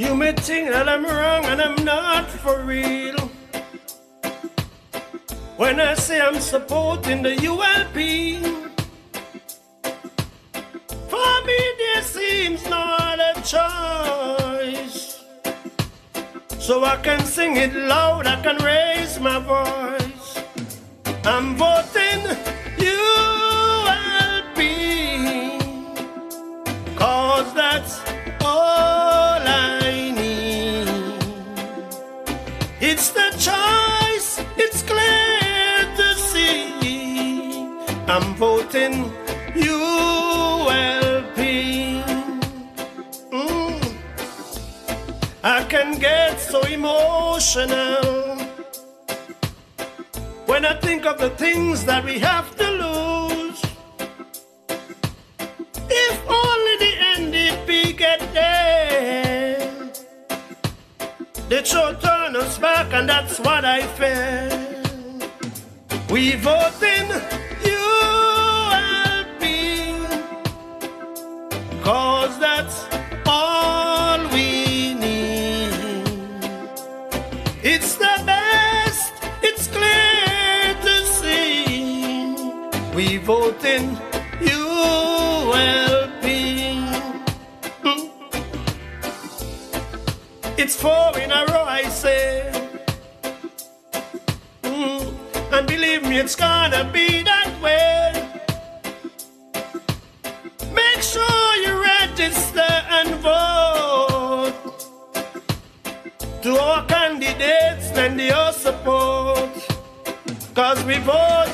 You may think that I'm wrong and I'm not for real. When I say I'm supporting the ULP, for me there seems no other choice. So I can sing it loud, I can raise my voice. I'm voting Voting ULP. Mm. I can get so emotional when I think of the things that we have to lose. If only the NDP get there, they should turn us back, and that's what I fear. We vote it's gonna be that way. Make sure you register and vote. To our candidates, and your support. Cause we vote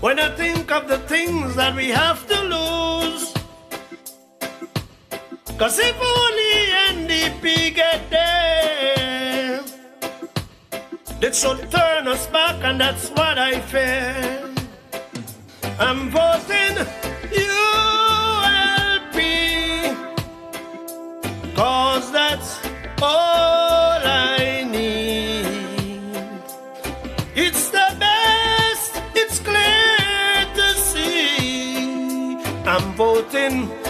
when I think of the things that we have to lose. Cause if only NDP get there, they should turn us back, and that's what I fear. I'm voting ULP, cause that's all I'm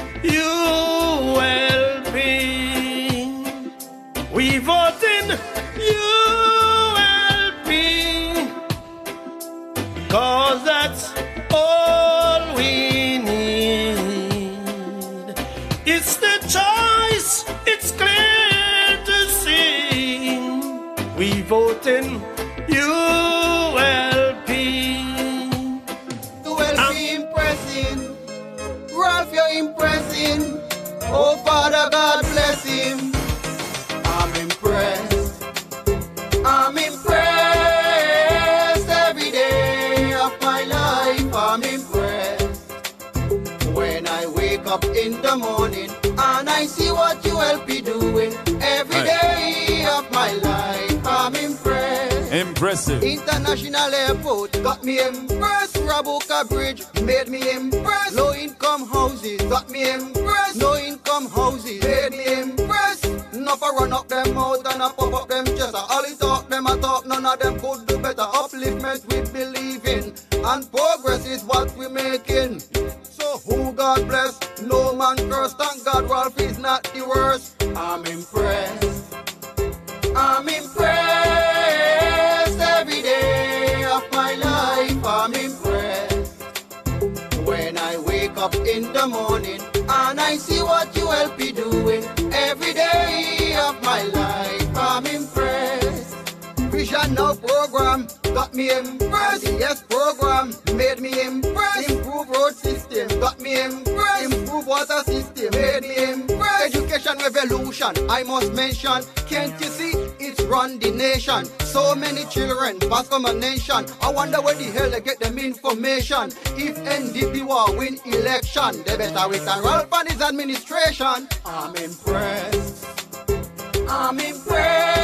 see what ULP doing every day of my life, I'm impressed. Impressive. International airport got me impressed. Rabacca Bridge made me impressed. Low income houses got me impressed. No income houses made me impressed. Enough I run up them mouth and I pop up them chest. I only talk them, I talk none of them could do better. Upliftment we believe in, and progress is what we making. So who God bless, no man curse. Thank God Ralph is not the worst. I'm impressed. I'm impressed me impressed. Yes program made me impressed. Improve road system got me impressed. Improve water system made me impressed. Education revolution I must mention. Can't you see it's run the nation? So many children pass from a nation. I wonder where the hell they get them information. If NDP will win election, they better wait on Ralph and his administration. I'm impressed. I'm impressed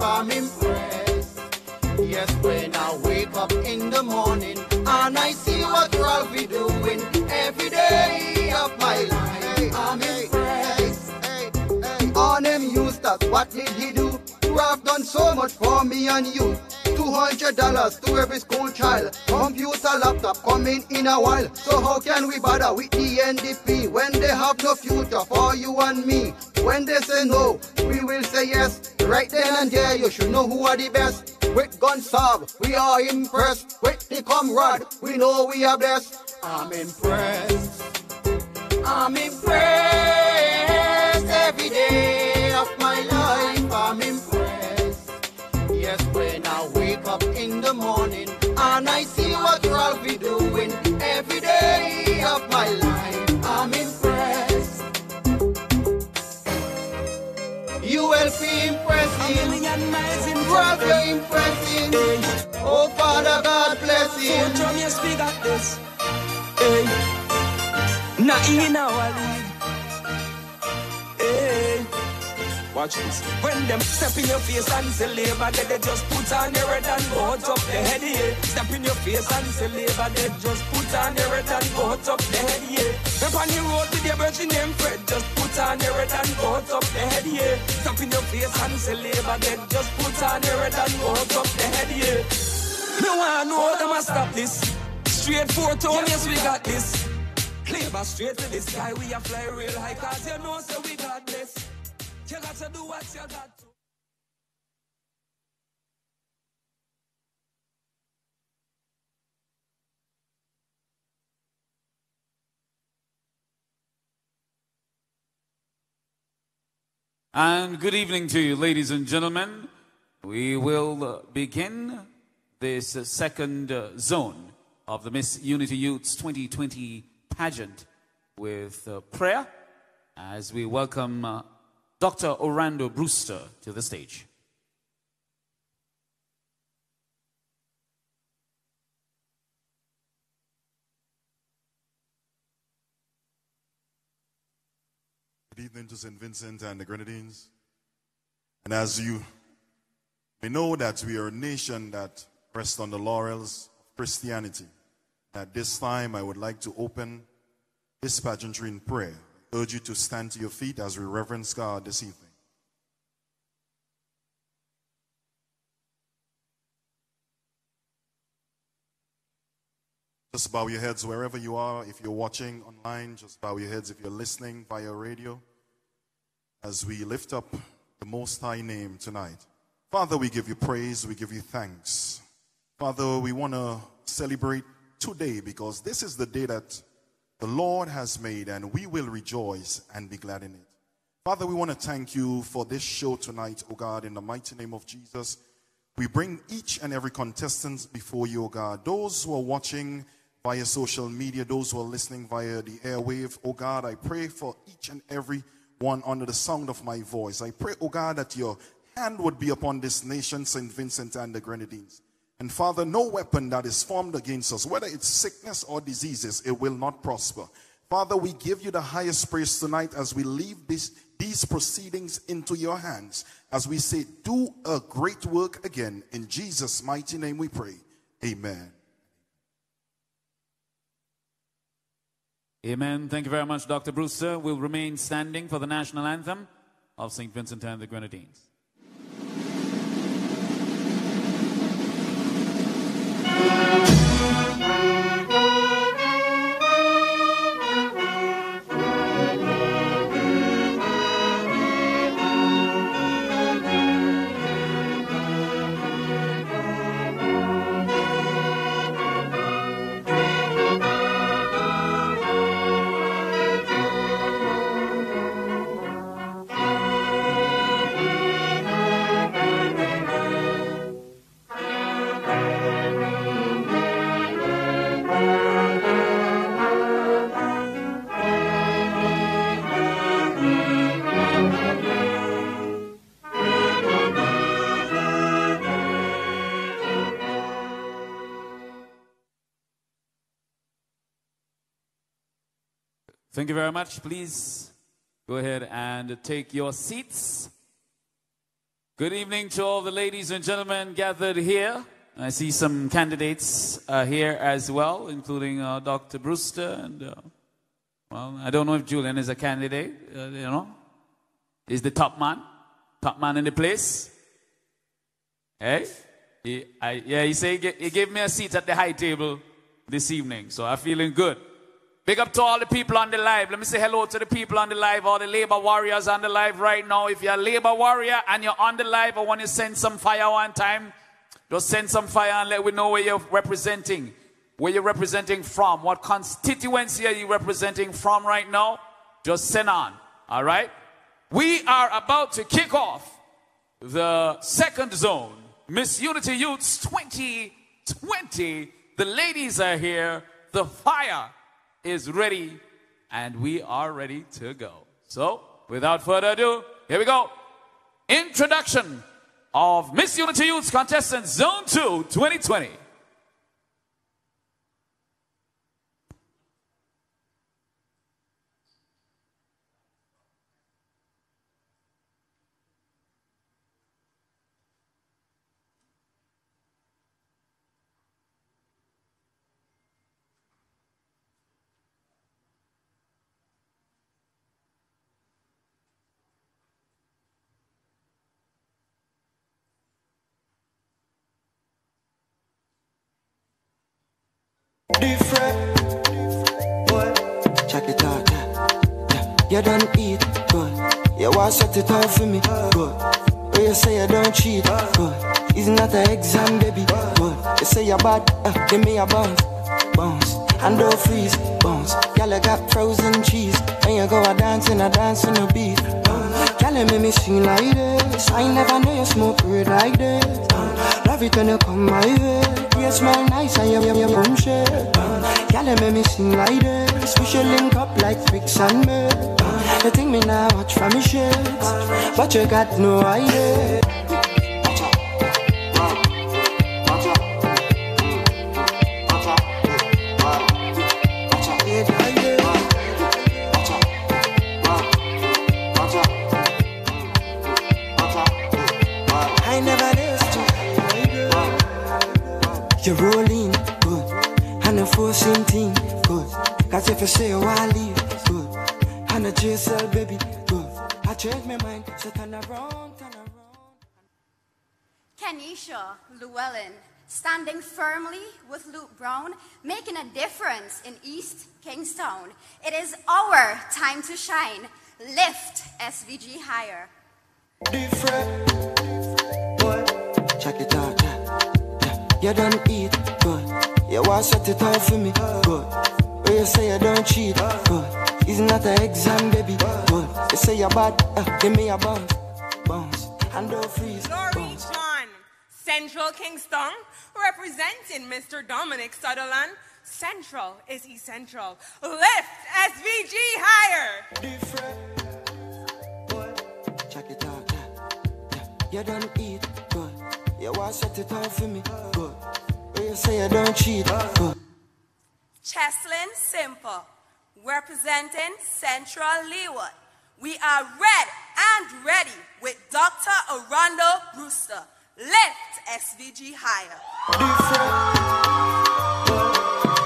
I'm impressed. Yes, when I wake up in the morning and I see what Ralph be doing every day of my life, I'm impressed. Hey, hey, Arnhim, Eustace, what did he do? Ralph done so much for me and you. Two hundred dollars to every school child. Computer, laptop coming in a while. So how can we bother with the NDP when they have no future for you and me? When they say no, we will say yes. Right then and there, you should know who are the best. With Gonsalve, we are impressed. With the comrade, we know we are blessed. I'm impressed. I'm impressed every day of my life. I'm impressed. Yes, when I wake up in the morning and I see what Ralphie doing every day of my life, I'm impressed. You will be impressing. Ralph, you're impressing. Oh, Father God bless him. We got this. Hey. Not in our league. Hey. Watch this. When them step in your face and say labor, then they just put on your head and go out up the head, yeah. Step in your face and say labor, they just put on your head and go out up the head, yeah. Step on the road with your virgin name Fred, just put on your head and go out up the head, yeah. Step in your face and say labor, then just put on your head and go out up the head, yeah. Me wanna know them a stop this. Straight four tone, yes we got this. Labor straight to the sky, we a fly real high, cause you know so we. You got to do what you got to. And good evening to you, ladies and gentlemen. We will begin this second zone of the Miss Unity Youths 2020 pageant with prayer as we welcome Dr. Orlando Brewster to the stage. Good evening to St. Vincent and the Grenadines. And as you may know that we are a nation that rests on the laurels of Christianity. At this time, I would like to open this pageantry in prayer. Urge you to stand to your feet as we reverence God this evening. Just bow your heads wherever you are. If you're watching online, just bow your heads. If you're listening via radio, as we lift up the Most High name tonight. Father, we give you praise, we give you thanks. Father, we want to celebrate today because this is the day that the Lord has made and we will rejoice and be glad in it. Father, we want to thank you for this show tonight, O God, in the mighty name of Jesus. We bring each and every contestant before you, oh God. Those who are watching via social media, those who are listening via the airwave, O God, I pray for each and every one under the sound of my voice. I pray, O God, that your hand would be upon this nation, St. Vincent and the Grenadines. And Father, no weapon that is formed against us, whether it's sickness or diseases, it will not prosper. Father, we give you the highest praise tonight as we leave this, these proceedings into your hands. As we say, do a great work again. In Jesus' mighty name we pray. Amen. Amen. Thank you very much, Dr. Brewster. We'll remain standing for the national anthem of St. Vincent and the Grenadines. Thank you very much. Please go ahead and take your seats. Good evening to all the ladies and gentlemen gathered here I see some candidates uh, here as well, including uh, Dr. Brewster. And, uh, well, I don't know if Julian is a candidate, uh, you know. He's the top man, top man in the place. Hey? He, I, yeah, he said he gave me a seat at the high table this evening, so I'm feeling good. Big up to all the people on the live. Let me say hello to the people on the live, all the labor warriors on the live right now. If you're a labor warrior and you're on the live, I want to send some fire one time. Just send some fire and let me know where you're representing. Where you're representing from. What constituency are you representing from right now? Just send on. All right? We are about to kick off the second zone. Miss Unity Youths 2020. The ladies are here. The fire is ready. And we are ready to go. So, without further ado, here we go. Introduction of Miss Unity Youth contestant Zone 2 2020. Different. Boy. Check it out. Yeah. You don't eat. Good. You want set it out for me. Good. But you say you don't cheat. Good. It's not an exam, baby. Good. You say you're bad. Uh, give me a bounce. Bounce. And don't freeze. Bounce. Girl, I got frozen cheese. When you go a dancing, I dance on the beat. You make me sing like this. I never know you smoke weed like this. Love it when you come my way. You smell nice and you, you, you boom shit. You make me sing like this. We should link up like bricks and me. You think me now watch from me shit, but you got no idea. You're rolling, good. And a forcing thing, good. Cause if you say you want leave, good. And a JSL, baby, good. I change my mind, so turn around, turn around. Kenisha Llewellyn, standing firmly with Luke Browne, making a difference in East Kingstown. It is our time to shine. Lift SVG higher. Different, boy. Check it out. You don't eat, good. You want set it out for me, good. But you say you don't cheat, good. It's not an exam, baby, good. You say you're bad, uh, give me a bounce, bounce. And don't freeze, bounce. John, Central Kingstown, representing Mr. Dominic Sutherland. Central is essential. Lift SVG higher. different. Check it out, yeah. yeah. You don't eat. You want set it out for me, good. But you say you don't cheat, good. Cheslin Simple, representing Central Leeward. We are red and ready with Dr. Orlando Brewster. Lift SVG higher.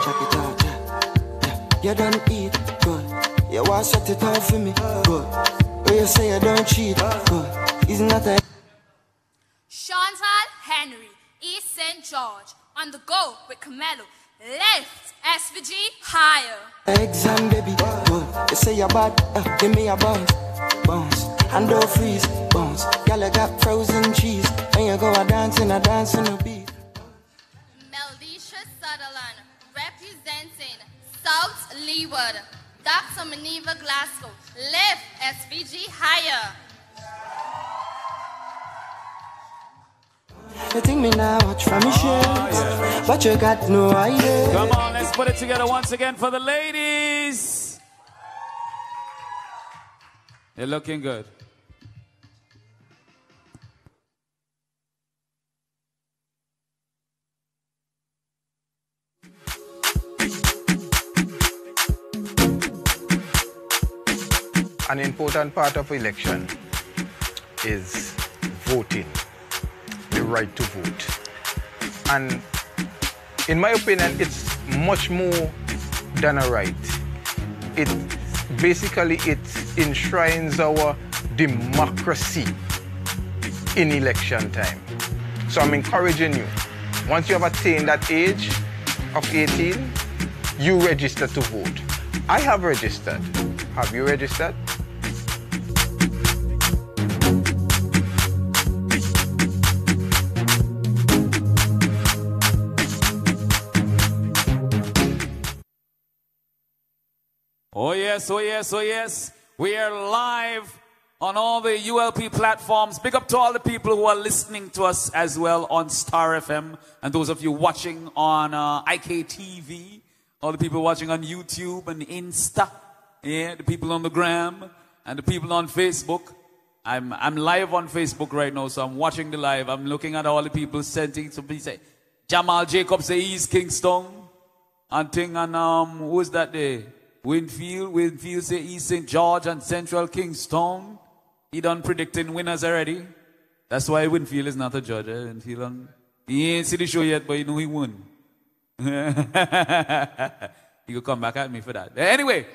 Check it out, yeah. yeah. You don't eat, good. You want set it out for me, good. But you say you don't cheat, good. It's not that a Chantal Henry, East St. George, on the go with Camillo. Left SVG higher. exam, baby. You say you're bad, uh, give me a bounce, bounce. And don't freeze, bounce. You got frozen cheese. When you go a dancing, a dance on the beat. Meldisha Sutherland, representing South Leeward. Dr. Minerva Glasgow. left SVG higher. You think me now watch from me ah, shit, but you got no idea. Come on, let's put it together once again for the ladies. You're looking good. An important part of election is voting, the right to vote. And in my opinion, it's much more than a right. It basically it enshrines our democracy in election time. So I'm encouraging you. Once you have attained that age of 18, you register to vote. I have registered. Have you registered? Oh, yes, oh, yes, oh, yes. We are live on all the ULP platforms. Big up to all the people who are listening to us as well on Star FM and those of you watching on uh, IKTV, all the people watching on YouTube and Insta, yeah, the people on the gram and the people on Facebook. I'm, I'm live on Facebook right now, so I'm watching the live. I'm looking at all the people sending to me say, Jamal Jacobs say East Kingstown. And thing and um, who is that there? Winfield, Winfield say East St. George and Central Kingstown. He done predicting winners already. That's why Winfield is not a judge. Eh? Winfield on, he ain't see the show yet, but you know he won. he could come back at me for that. Anyway,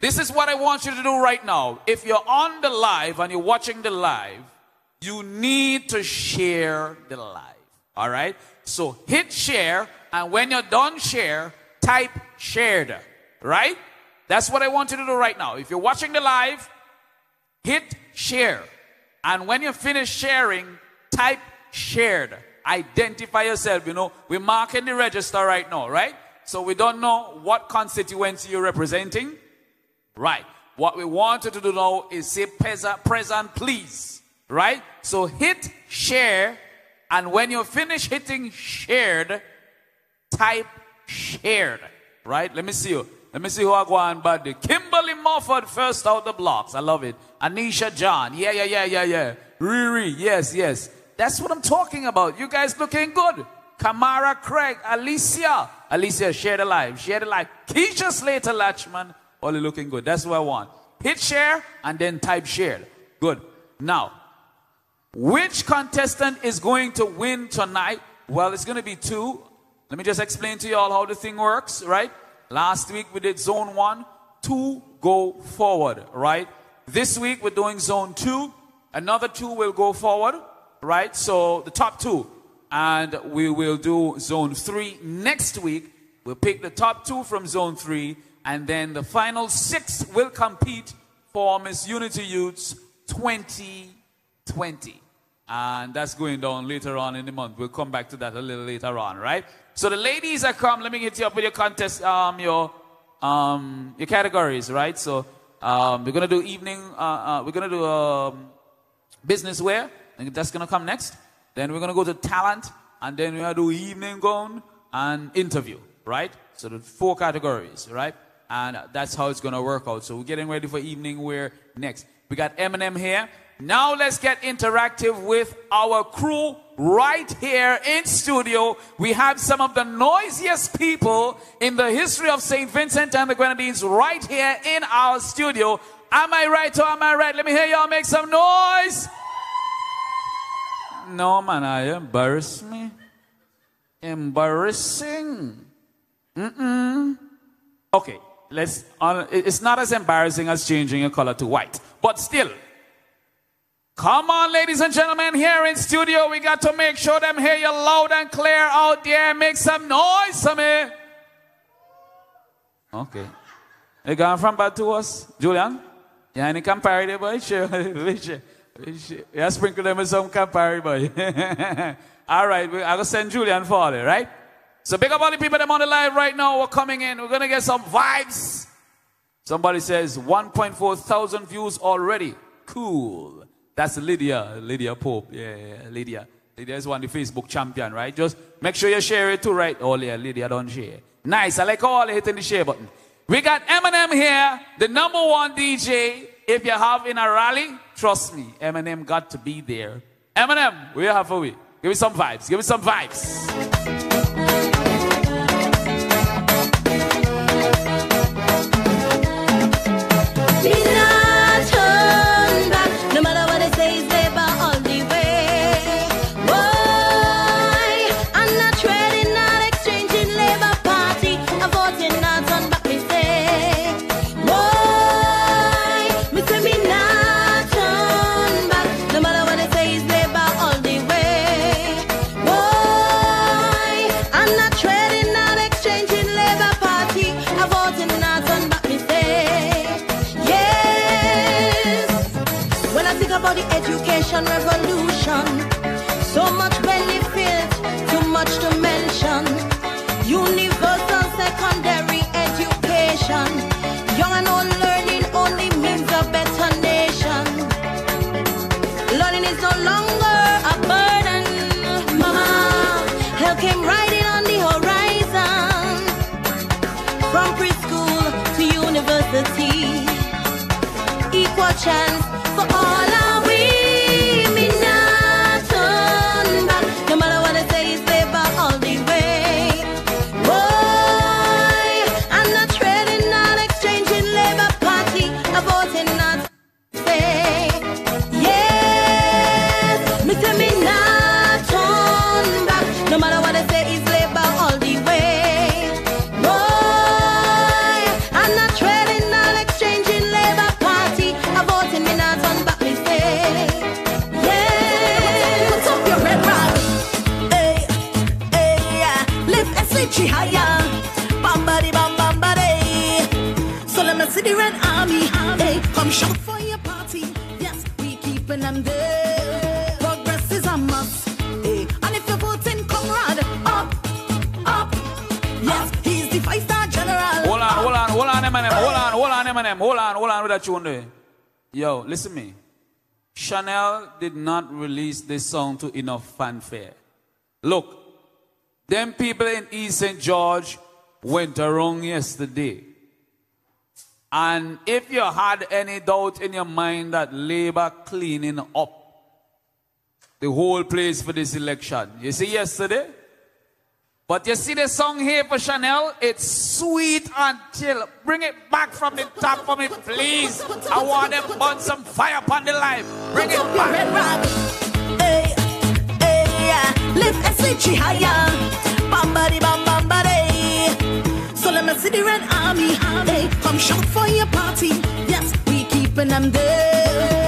this is what I want you to do right now. If you're on the live and you're watching the live, you need to share the live. All right? So hit share, and when you're done share, type shared. Right? That's what I want you to do right now. If you're watching the live, hit share. And when you finish sharing, type shared. Identify yourself. You know, we're marking the register right now, right? So we don't know what constituency you're representing. Right. What we want you to do now is say present, please. Right? So hit share. And when you finish hitting shared, type shared. Right? Let me see you. Let me see who I go on buddy. Kimberly Mofford first out the blocks. I love it. Anisha John. Yeah, yeah, yeah, yeah, yeah. Riri. Yes, yes. That's what I'm talking about. You guys looking good. Kamara Craig. Alicia. Alicia, share the live. Share the live. Keisha Slater Latchman. Only looking good. That's what I want. Hit share and then type share. Good. Now, which contestant is going to win tonight? Well, it's going to be two. Let me just explain to you all how the thing works, right? Last week we did zone one, two go forward, right? This week we're doing zone two. Another two will go forward, right? So the top two. And we will do zone three next week. We'll pick the top two from zone three. And then the final six will compete for Miss Unity Youths 2020. And that's going down later on in the month. We'll come back to that a little later on, right? So the ladies are come. Let me hit you up with your contest, um, your, um, your categories, right? So um, we're gonna do evening. Uh, uh, we're gonna do um, business wear. and that's gonna come next. Then we're gonna go to talent, and then we're gonna do evening gown and interview, right? So the four categories, right? And that's how it's gonna work out. So we're getting ready for evening wear next. We got Eminem here. Now let's get interactive with our crew right here in studio. We have some of the noisiest people in the history of St. Vincent and the Grenadines right here in our studio. Am I right or am I right? Let me hear y'all make some noise. No, man, I embarrass me. Embarrassing. Mm-mm. Okay, let's. Uh, it's not as embarrassing as changing a color to white, but still, Come on, ladies and gentlemen, here in studio, we got to make sure them hear you loud and clear out there. Make some noise for me. Okay. You gone from bad to us, Julian? Yeah, any Campari there, boy? Sure. yeah, sprinkle them with some Campari, boy. all right, I'm going to send Julian for it, right? So big up all the people that on the live right now. We're coming in. We're going to get some vibes. Somebody says 1.4 thousand views already. Cool. That's Lydia, Lydia Pope. Yeah, yeah, Lydia. Lydia is one of the Facebook champion, right? Just make sure you share it too, right? Oh, yeah, Lydia don't share. Nice. I like all hitting the share button. We got Eminem here, the number one DJ. If you have in a rally, trust me, Eminem got to be there. Eminem, we have for we. Give me some vibes. Give me some vibes. Hold on, Hold on, with that tune there. Yo, listen me. Chanel did not release this song to enough fanfare. Look, them people in East St. George went around yesterday. And if you had any doubt in your mind that Labour cleaning up the whole place for this election, you see yesterday? But you see the song here for Chanel? It's sweet until. Bring it back from the top for me, please. I want them burn some fire upon the life. Bring it back. Hey, hey. Lift SHG higher. Bambadi, bam, bambadi. So let me see the red army. Hey, come shout for your party. Yes, we keeping them there.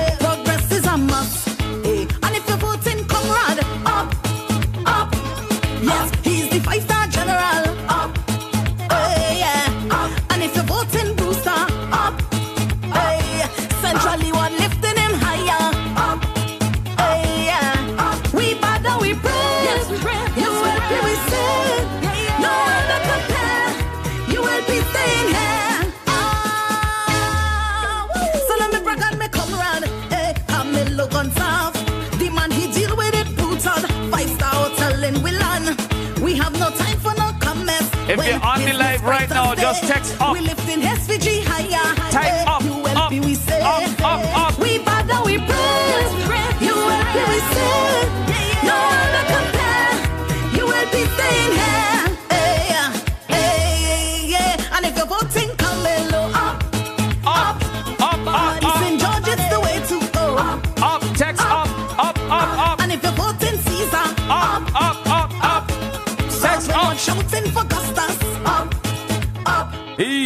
If you're on the live right now, just text up. We lifting SVG higher. Type Hey, up, up, be we say. up, up, up.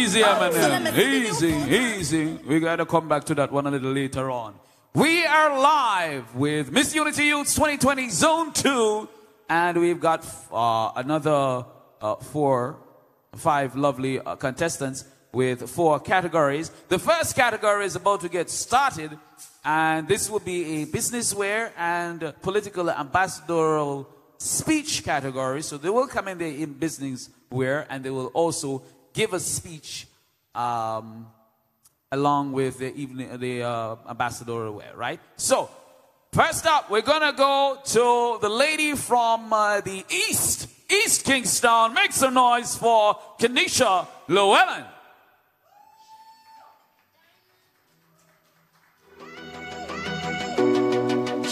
Easy, Eminem. Easy, easy. We got to come back to that one a little later on. We are live with Miss Unity Youths 2020 Zone 2, and we've got uh, another uh, four, five lovely uh, contestants with four categories. The first category is about to get started, and this will be a business wear and political ambassadorial speech category. So they will come in there in business wear, and they will also give a speech um, along with the evening, the uh, ambassadorial wear, right? So, first up, we're gonna go to the lady from uh, the east, East Kingstown. Make some noise for Kenisha Llewellyn.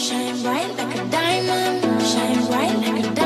Shine bright like a diamond. Shine bright like a diamond.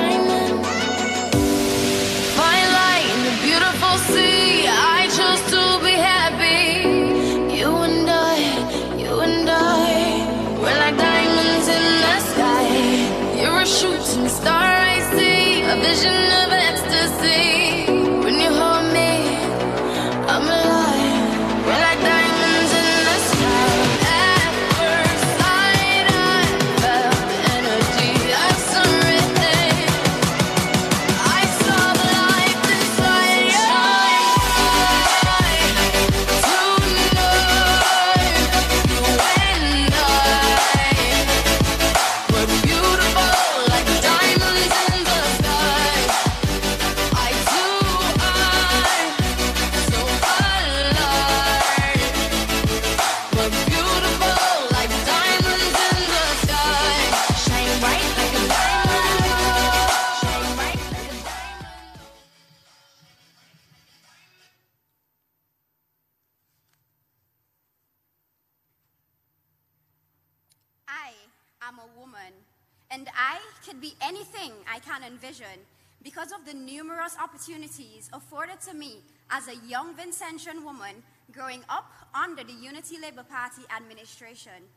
Anything I can envision because of the numerous opportunities afforded to me as a young Vincentian woman growing up under the Unity Labour Party administration.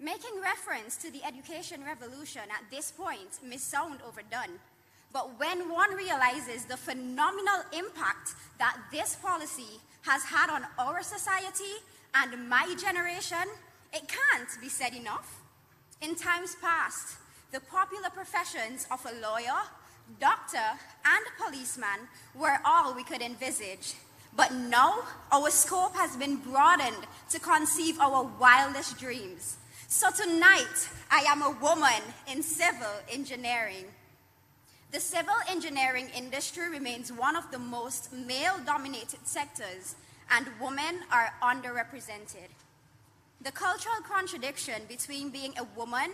Making reference to the education revolution at this point may sound overdone, but when one realizes the phenomenal impact that this policy has had on our society and my generation, it can't be said enough. In times past, the popular professions of a lawyer, doctor, and policeman were all we could envisage. But now, our scope has been broadened to conceive our wildest dreams. So tonight, I am a woman in civil engineering. The civil engineering industry remains one of the most male dominated sectors, and women are underrepresented. The cultural contradiction between being a woman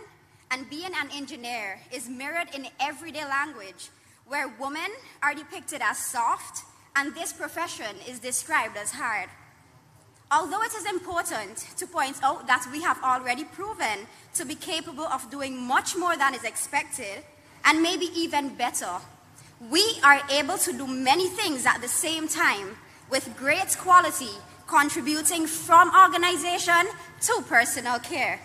and being an engineer is mirrored in everyday language, where women are depicted as soft and this profession is described as hard. Although it is important to point out that we have already proven to be capable of doing much more than is expected, and maybe even better, we are able to do many things at the same time with great quality, contributing from organization to personal care.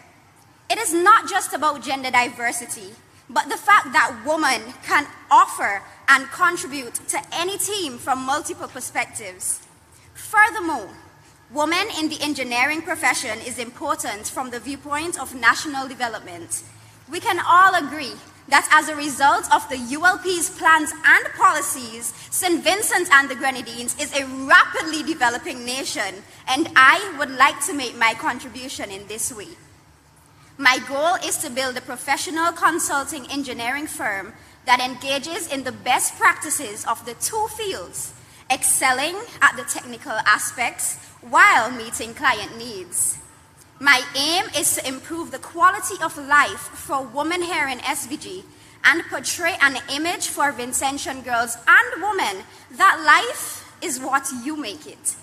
It is not just about gender diversity, but the fact that women can offer and contribute to any team from multiple perspectives. Furthermore, women in the engineering profession is important from the viewpoint of national development. We can all agree that as a result of the ULP's plans and policies, St. Vincent and the Grenadines is a rapidly developing nation, and I would like to make my contribution in this way. My goal is to build a professional consulting engineering firm that engages in the best practices of the two fields, excelling at the technical aspects while meeting client needs. My aim is to improve the quality of life for women here in SVG and portray an image for Vincentian girls and women that life is what you make it.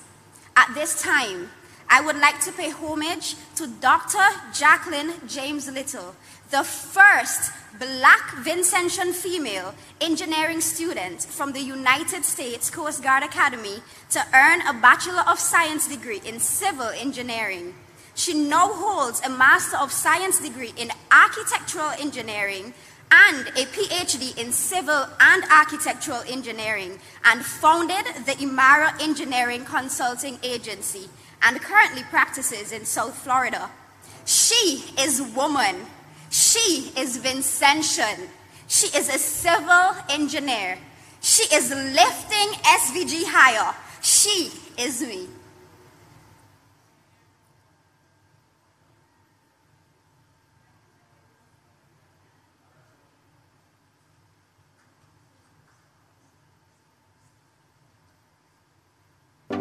At this time, I would like to pay homage to Dr. Jacqueline James Little, the first black Vincentian female engineering student from the United States Coast Guard Academy to earn a Bachelor of Science degree in civil engineering. She now holds a Master of Science degree in architectural engineering and a PhD in civil and architectural engineering and founded the Imara Engineering Consulting Agency and currently practices in South Florida. She is woman. She is Vincentian. She is a civil engineer. She is lifting SVG higher. She is me.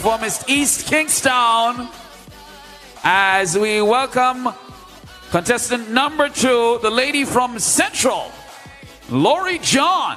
Again East Kingstown as we welcome contestant number two, the lady from Central, Lori John.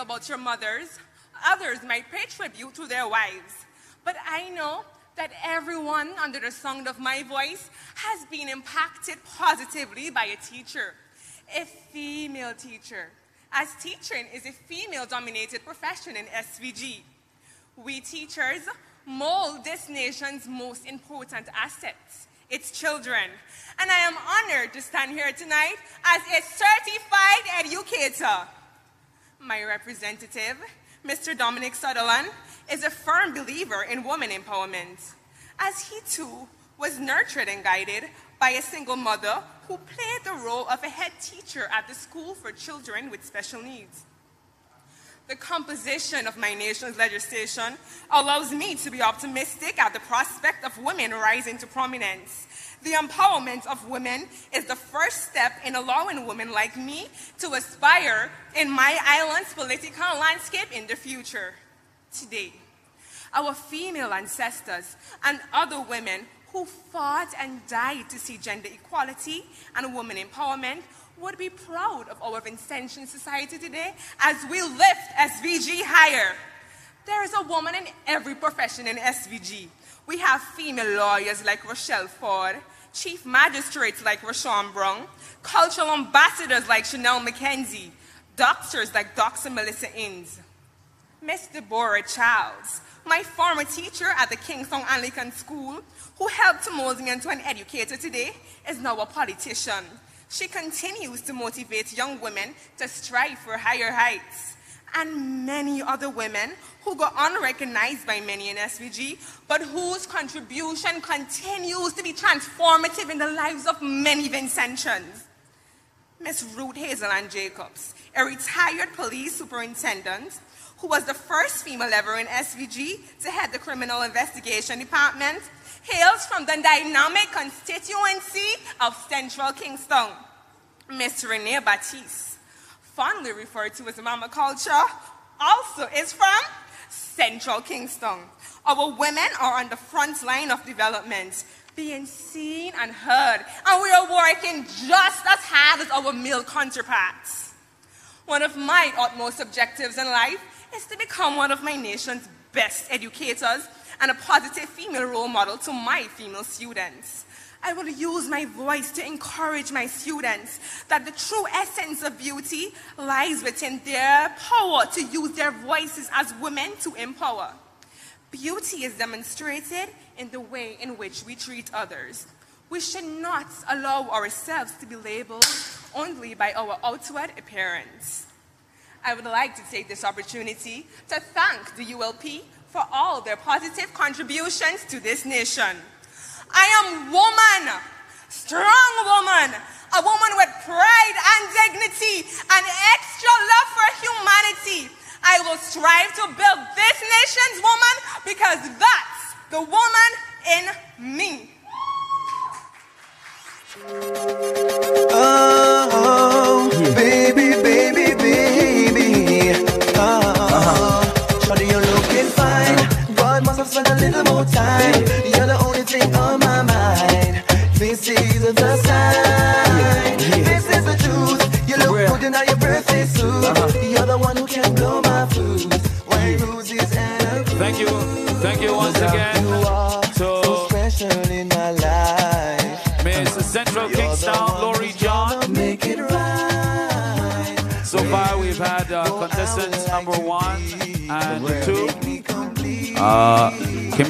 about your mothers, others might pay tribute to their wives. But I know that everyone under the sound of my voice has been impacted positively by a teacher, a female teacher, as teaching is a female dominated profession in SVG. We teachers mold this nation's most important assets, its children. And I am honored to stand here tonight as a certified educator. My representative, Mr. Dominic Sutherland, is a firm believer in woman empowerment, as he too was nurtured and guided by a single mother who played the role of a head teacher at the school for children with special needs. The composition of my nation's legislation allows me to be optimistic at the prospect of women rising to prominence. The empowerment of women is the first step in allowing women like me to aspire in my island's political landscape in the future. Today, our female ancestors and other women who fought and died to see gender equality and women empowerment would be proud of our Vincentian society today as we lift SVG higher. There is a woman in every profession in SVG. We have female lawyers like Rochelle Ford, chief magistrates like Rashawn Brown, cultural ambassadors like Chanel McKenzie, doctors like Dr. Melissa Innes. Miss Deborah Childs, my former teacher at the Kingstown Anglican School, who helped to mold me into an educator today, is now a politician. She continues to motivate young women to strive for higher heights. And many other women who go unrecognized by many in SVG, but whose contribution continues to be transformative in the lives of many Vincentians. Miss Ruth Hazel Hazeland Jacobs, a retired police superintendent who was the first female ever in SVG to head the criminal investigation department, hails from the dynamic constituency of Central Kingstown. Miss Renee Batiste, fondly referred to as Mama Culture, also is from Central Kingstown. Our women are on the front line of development, being seen and heard, and we are working just as hard as our male counterparts. One of my utmost objectives in life is to become one of my nation's best educators and a positive female role model to my female students. I will use my voice to encourage my students that the true essence of beauty lies within their power to use their voices as women to empower. Beauty is demonstrated in the way in which we treat others. We should not allow ourselves to be labeled only by our outward appearance. I would like to take this opportunity to thank the ULP for all their positive contributions to this nation. I am woman, strong woman, a woman with pride and dignity and extra love for humanity. I will strive to build this nation's woman because that's the woman in me.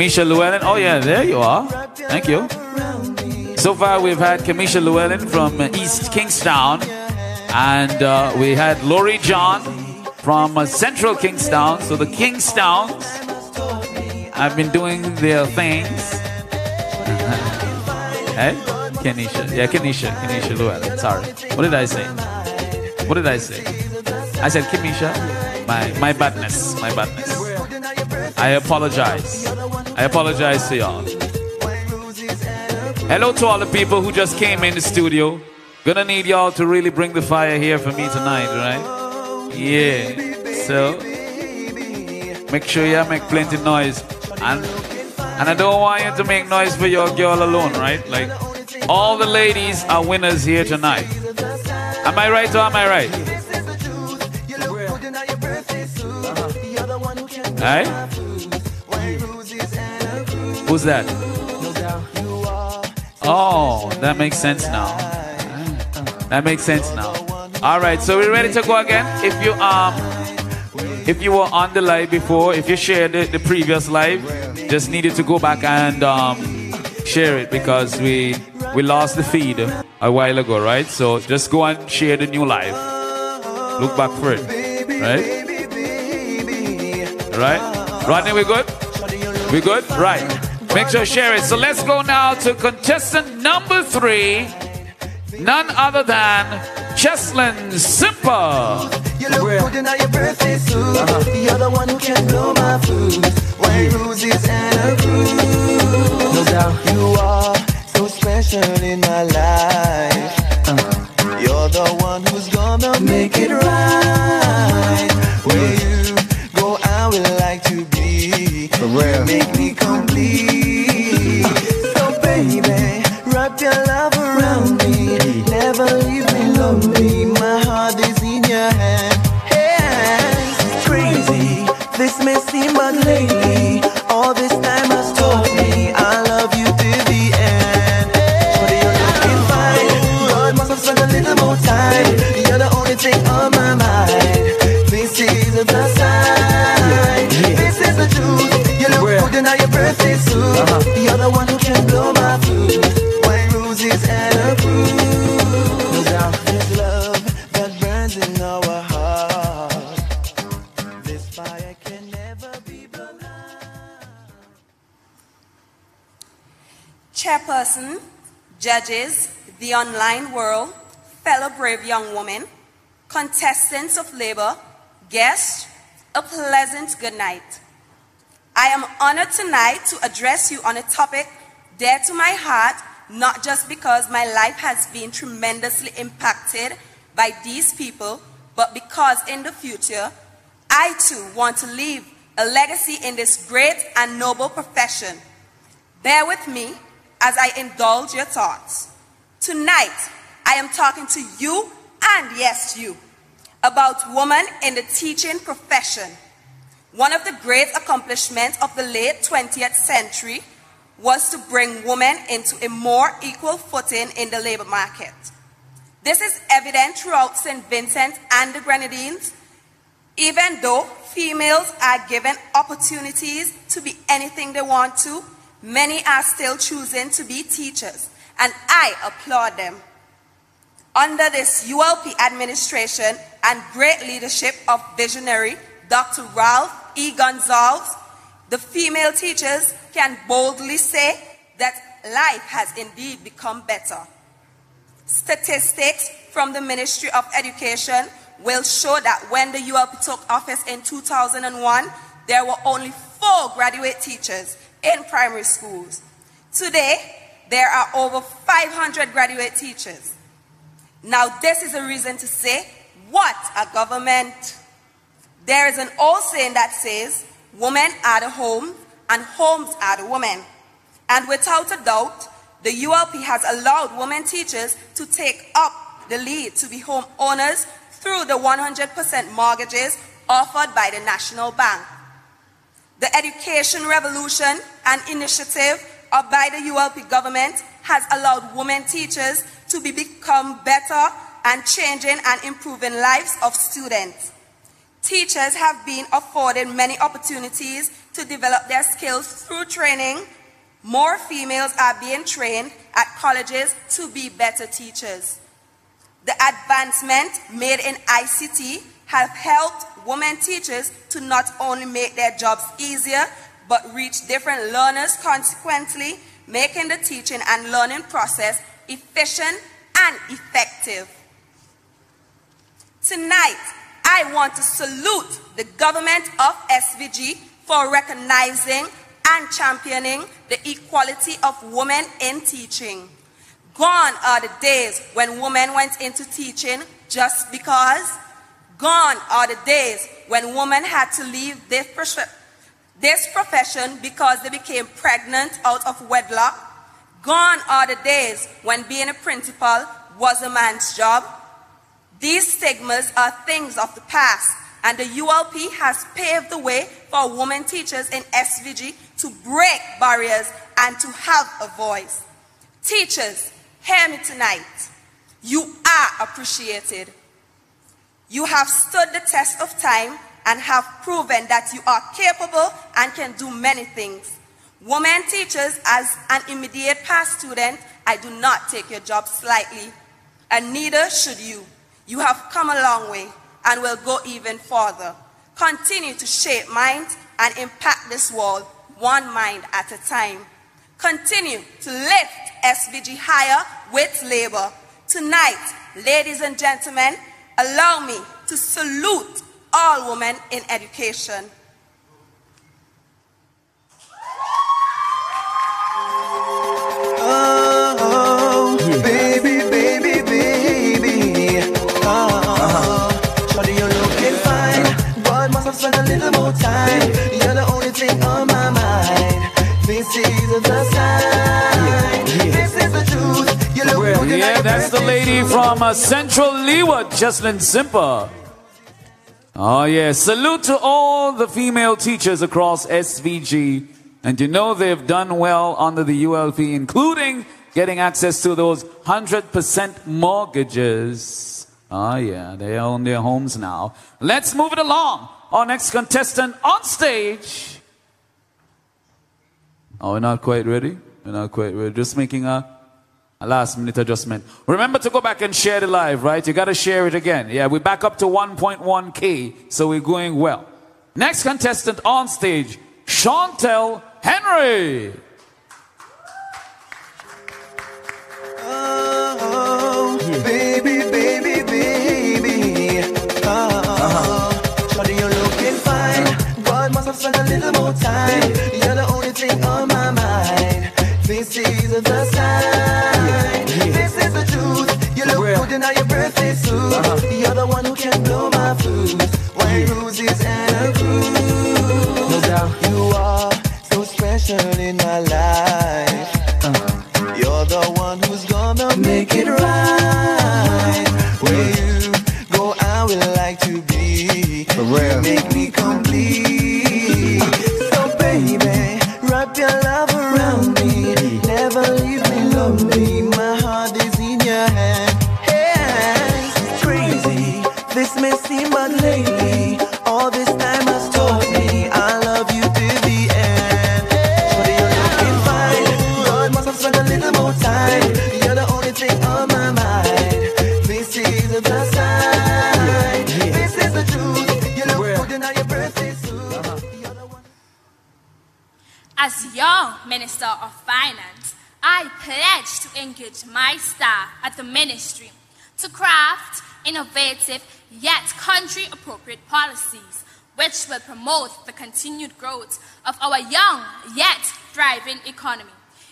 Kamisha Llewellyn. Oh, yeah, there you are. Thank you. So far, we've had Kamisha Llewellyn from East Kingstown, and uh, we had Lori John from uh, Central Kingstown. So the Kingstowns have been doing their things. hey, Kenisha. Yeah, Kenisha. Kenisha Llewellyn. Sorry. What did I say? What did I say? I said Kamisha. My my badness. My badness. I apologize. I apologize to y'all. Hello to all the people who just came in the studio. Gonna need y'all to really bring the fire here for me tonight, right? Yeah. So make sure you make plenty noise. And and I don't want you to make noise for your girl alone, right? Like all the ladies are winners here tonight. Am I right or am I right? Right? Who's that? Oh, that makes sense now. That makes sense now. All right, so we're ready to go again. If you um, if you were on the live before, if you shared the, the previous live, just needed to go back and um, share it because we we lost the feed a while ago, right? So just go and share the new live. Look back for it, right? Right? Rodney, we good? We good? Right. Make sure share it. So let's go now to contestant number three. None other than Cheslin Simple. You look good in your birthday suit. You're the one who can blow my fuse. White roses and a cruise. No doubt you are so special in my life. You're the one who's gonna make it right. Where you go, I would like to be. For real. Make me complete. Baby, wrap your love around me. Never leave me lonely. My heart is in your hand. Hands crazy. This may seem but lately, all this time has taught me I love you to the end. But you're looking fine. God must have spent a little more time. You're the only thing on my mind. This is the sign. This is the truth. You look good in your birthday suit. Uh-huh. Chairperson, judges, the online world, fellow brave young woman, contestants of labor, guests, a pleasant good night. I am honored tonight to address you on a topic dear to my heart, not just because my life has been tremendously impacted by these people, but because in the future, I too want to leave a legacy in this great and noble profession. Bear with me as I indulge your thoughts. Tonight, I am talking to you, and yes, you, about women in the teaching profession. One of the great accomplishments of the late 20th century was to bring women into a more equal footing in the labor market. This is evident throughout St. Vincent and the Grenadines, even though females are given opportunities to be anything they want to, many are still choosing to be teachers, and I applaud them. Under this ULP administration and great leadership of visionary Dr. Ralph E. Gonsalves, the female teachers can boldly say that life has indeed become better. Statistics from the Ministry of Education will show that when the ULP took office in 2001, there were only four graduate teachers in primary schools. Today, there are over 500 graduate teachers. Now, this is a reason to say, what a government! There is an old saying that says, women are the home and homes are the women. And without a doubt, the ULP has allowed women teachers to take up the lead to be home owners through the 100% mortgages offered by the National Bank. The education revolution and initiative of by the ULP government has allowed women teachers to be become better and changing and improving lives of students. Teachers have been afforded many opportunities to develop their skills through training. More females are being trained at colleges to be better teachers. The advancement made in ICT have helped women teachers to not only make their jobs easier, but reach different learners consequently, making the teaching and learning process efficient and effective. Tonight, I want to salute the government of SVG for recognizing and championing the equality of women in teaching. Gone are the days when women went into teaching just because. Gone are the days when women had to leave this, profession because they became pregnant out of wedlock. Gone are the days when being a principal was a man's job. These stigmas are things of the past, and the ULP has paved the way for women teachers in SVG to break barriers and to have a voice. Teachers, hear me tonight. You are appreciated. You have stood the test of time and have proven that you are capable and can do many things. Women teachers, as an immediate past student, I do not take your job slightly, and neither should you. You have come a long way and will go even further. Continue to shape minds and impact this world one mind at a time. Continue to lift SVG higher with labor. Tonight, ladies and gentlemen, allow me to salute all women in education. Oh, baby, baby, baby. Uh-huh. Shawty, you're looking fine. God must have spent a little more time. You're the only thing on my mind. This is the sign. This is the truth. You look good Yeah, that's the lady from uh, Central Leeward, Jesslyn Simper. Oh, yeah. Salute to all the female teachers across SVG. And you know they've done well under the ULP, including getting access to those 100% mortgages. Oh, yeah. They own their homes now. Let's move it along. Our next contestant on stage. Oh, we're not quite ready? We're not quite ready. Just making a last minute adjustment. Remember to go back and share the live, right? You got to share it again. Yeah, we're back up to 1.1K, so we're going well. Next contestant on stage, Chantel Henry. Oh, uh-huh. spent a little more time. You're the only thing on my mind. This is the the truth. You look good in your birthday suit. You're the one who can blow my fuse. White roses and a cruise. No doubt. You are so special in my life. You're the one who's gonna make it right. Where you go, I would like to be. You make me complete. So baby, wrap your love to my staff at the ministry to craft innovative yet country appropriate policies which will promote the continued growth of our young yet thriving economy.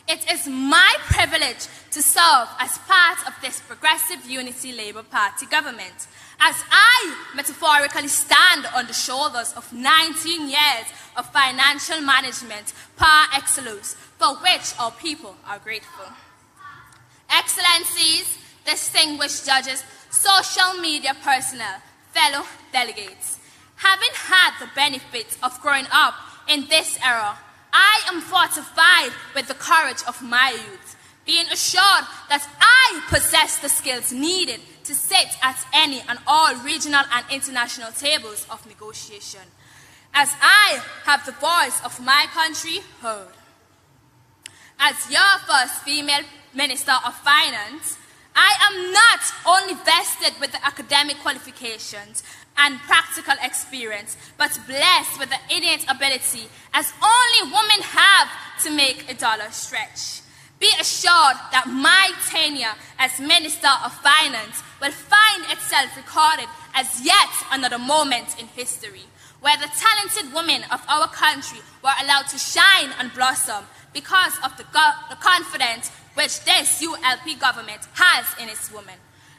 It is my privilege to serve as part of this progressive unity Labour Party government as I metaphorically stand on the shoulders of 19 years of financial management par excellence for which our people are grateful. Excellencies, distinguished judges, social media personnel, fellow delegates, having had the benefit of growing up in this era, I am fortified with the courage of my youth, being assured that I possess the skills needed to sit at any and all regional and international tables of negotiation, as I have the voice of my country heard. As your first female Minister of Finance, I am not only vested with the academic qualifications and practical experience, but blessed with the innate ability, as only women have, to make a dollar stretch. Be assured that my tenure as Minister of Finance will find itself recorded as yet another moment in history, where the talented women of our country were allowed to shine and blossom because of the, the confidence which this ULP government has in its women.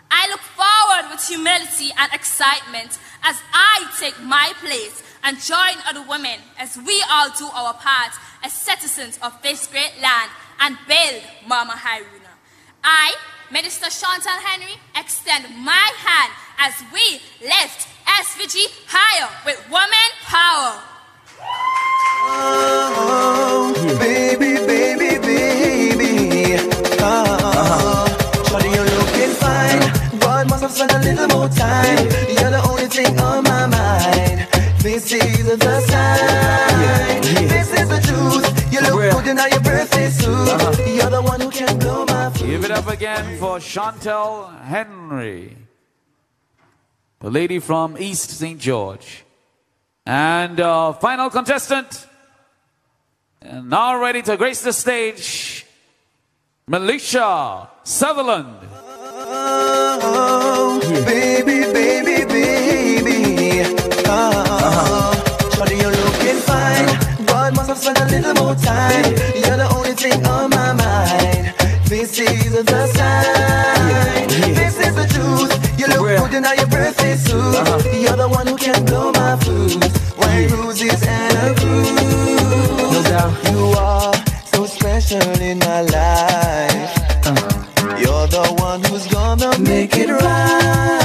I look forward with humility and excitement as I take my place and join other women as we all do our part as citizens of this great land and build Mama Hairouna. I, Minister Chantal Henry, extend my hand as we lift SVG higher with woman power. Oh, oh, oh baby, baby, baby. Fine. God must have spent a little more time. You're the only thing on my mind. This is the sign. This is the truth. You look good in all your birthday suit. You're the one who can blow my Give it up again for Chantel Henry, the lady from East St. George. And uh, final contestant, and now ready to grace the stage, Melisha Sutherland. Baby, baby, baby. Uh-huh. Oh, Shawty, you're looking fine. God must have spent a little more time. You're the only thing on my mind. This is the sign. This is the truth. You look good in all your birthday suit. Uh-huh. You're the one who can blow my fuse. White roses and a cruise. No doubt. You are so special in my life. Uh-huh. You're the one who's gonna make it right.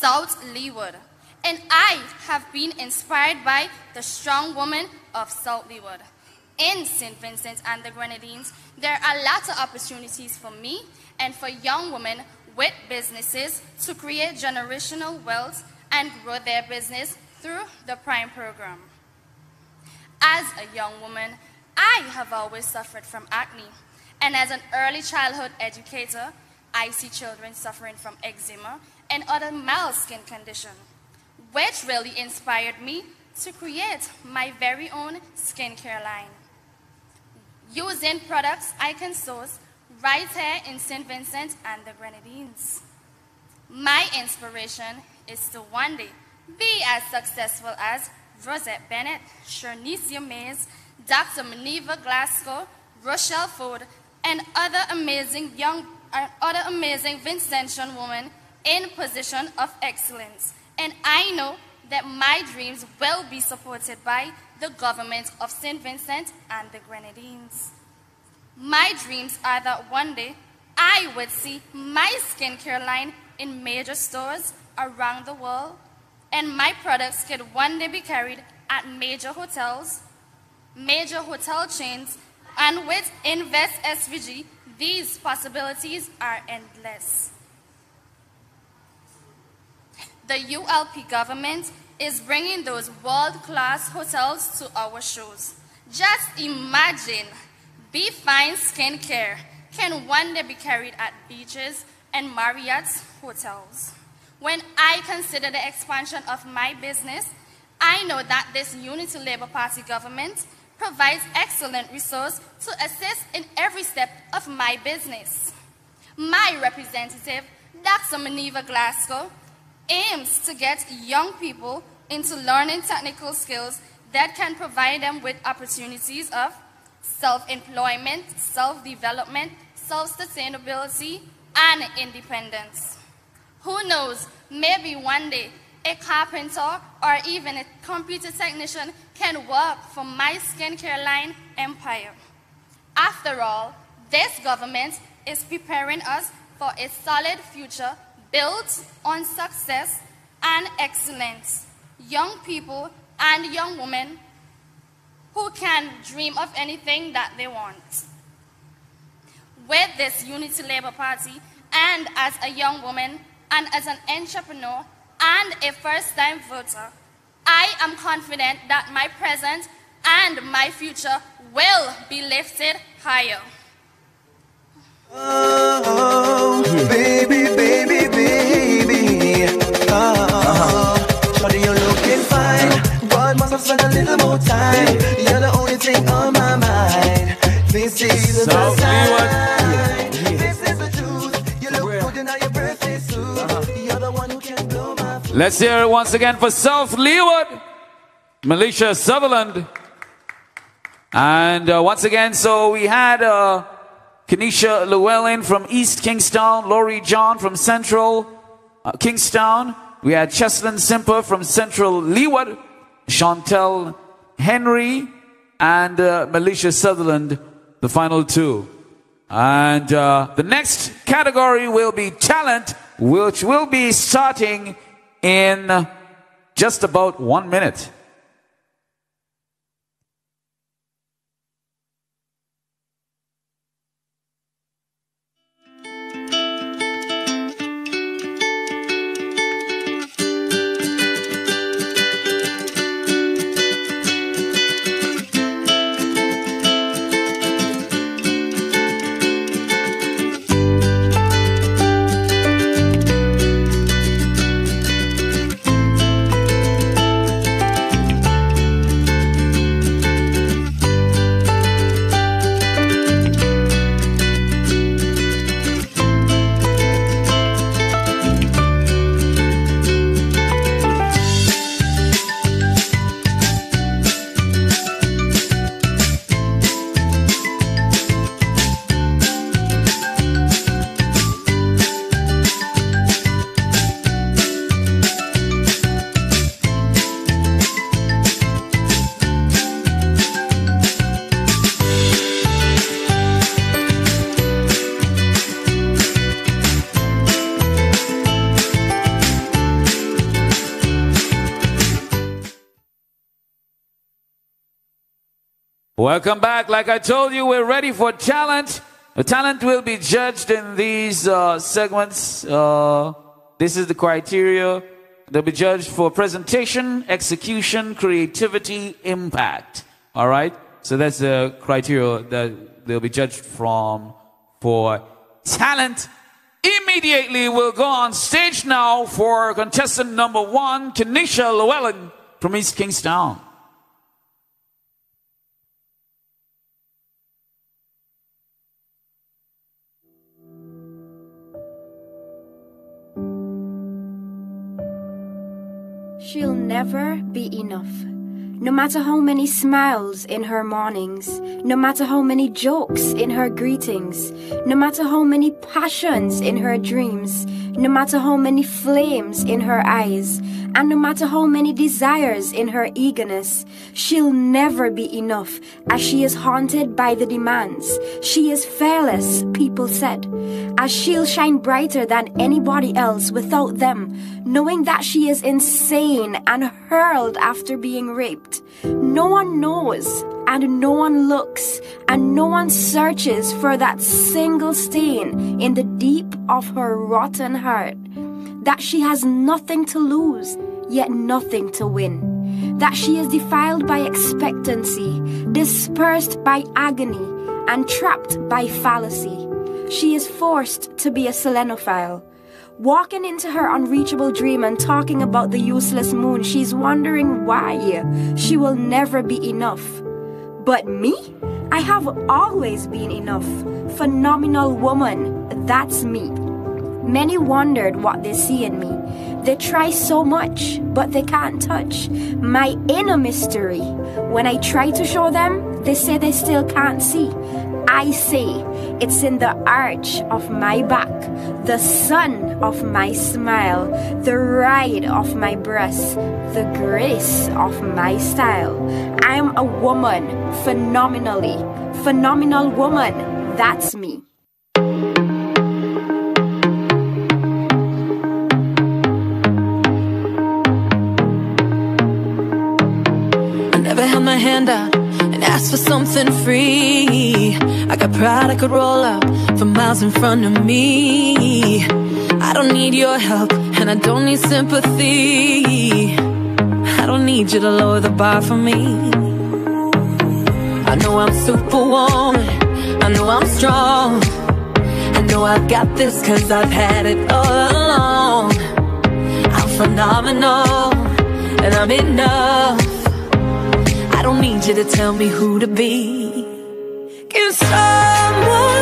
South Leeward, and I have been inspired by the strong woman of South Leeward. In St. Vincent and the Grenadines, there are lots of opportunities for me and for young women with businesses to create generational wealth and grow their business through the Prime program. As a young woman, I have always suffered from acne. And as an early childhood educator, I see children suffering from eczema and other mild skin conditions, which really inspired me to create my very own skincare line. Using products I can source right here in St. Vincent and the Grenadines. My inspiration is to one day be as successful as Rosette Bennett, Sharnicia Mays, Dr. Minerva Glasgow, Rochelle Ford, and other amazing young, uh, other amazing Vincentian women in position of excellence. And I know that my dreams will be supported by the government of St. Vincent and the Grenadines. My dreams are that one day I would see my skincare line in major stores around the world, and my products could one day be carried at major hotels, major hotel chains, and with Invest SVG, these possibilities are endless. The ULP government is bringing those world-class hotels to our shows. Just imagine, Be Fine Skincare can one day be carried at beaches and Marriott's hotels. When I consider the expansion of my business, I know that this Unity Labour Party government provides excellent resource to assist in every step of my business. My representative, Dr. Minerva Glasgow, aims to get young people into learning technical skills that can provide them with opportunities of self-employment, self-development, self-sustainability, and independence. Who knows, maybe one day a carpenter or even a computer technician can work for my skincare line empire. After all, this government is preparing us for a solid future built on success and excellence. Young people and young women who can dream of anything that they want. With this Unity Labour Party, and as a young woman, and as an entrepreneur, and a first time voter, I am confident that my present and my future will be lifted higher. Oh, baby, baby, to spend a little more time. You're the only thing on my mind. This is the best time. This is the truth. You look good in your birthday suit. You're the one who can blow my Let's hear it once again for South Leeward, Melisha Sutherland. And uh, once again, so we had uh, Kenesha Llewellyn from East Kingstown, Laurie John from Central uh, Kingstown. We had Cheslin Simper from Central Leeward, Chantel Henry, and uh, Melisha Sutherland, the final two. And uh, the next category will be talent, which will be starting in just about one minute. Welcome back. Like I told you, we're ready for talent. The talent will be judged in these uh, segments. Uh, this is the criteria. They'll be judged for presentation, execution, creativity, impact. All right. So that's the criteria that they'll be judged from for talent. Immediately, we'll go on stage now for contestant number one, Kenesha Llewellyn from East Kingstown. She'll never be enough. No matter how many smiles in her mornings, no matter how many jokes in her greetings, no matter how many passions in her dreams, no matter how many flames in her eyes, and no matter how many desires in her eagerness, she'll never be enough as she is haunted by the demands. She is fearless, people said, as she'll shine brighter than anybody else without them, knowing that she is insane and hurled after being raped. No one knows and no one looks and no one searches for that single stain in the deep of her rotten heart. That she has nothing to lose, yet nothing to win. That she is defiled by expectancy, dispersed by agony, and trapped by fallacy. She is forced to be a selenophile. Walking into her unreachable dream and talking about the useless moon, she's wondering why she will never be enough. But me? I have always been enough. Phenomenal woman, that's me. Many wondered what they see in me. They try so much, but they can't touch my inner mystery. When I try to show them, they say they still can't see. I say it's in the arch of my back, the sun of my smile, the ride of my breast, the grace of my style. I'm a woman, phenomenally, phenomenal woman. That's me. Hand out and ask for something free. I got pride I could roll up for miles in front of me. I don't need your help and I don't need sympathy. I don't need you to lower the bar for me. I know I'm superwoman. I know I'm strong. I know I've got this cause I've had it all along. I'm phenomenal and I'm enough. Don't need you to tell me who to be. Can someone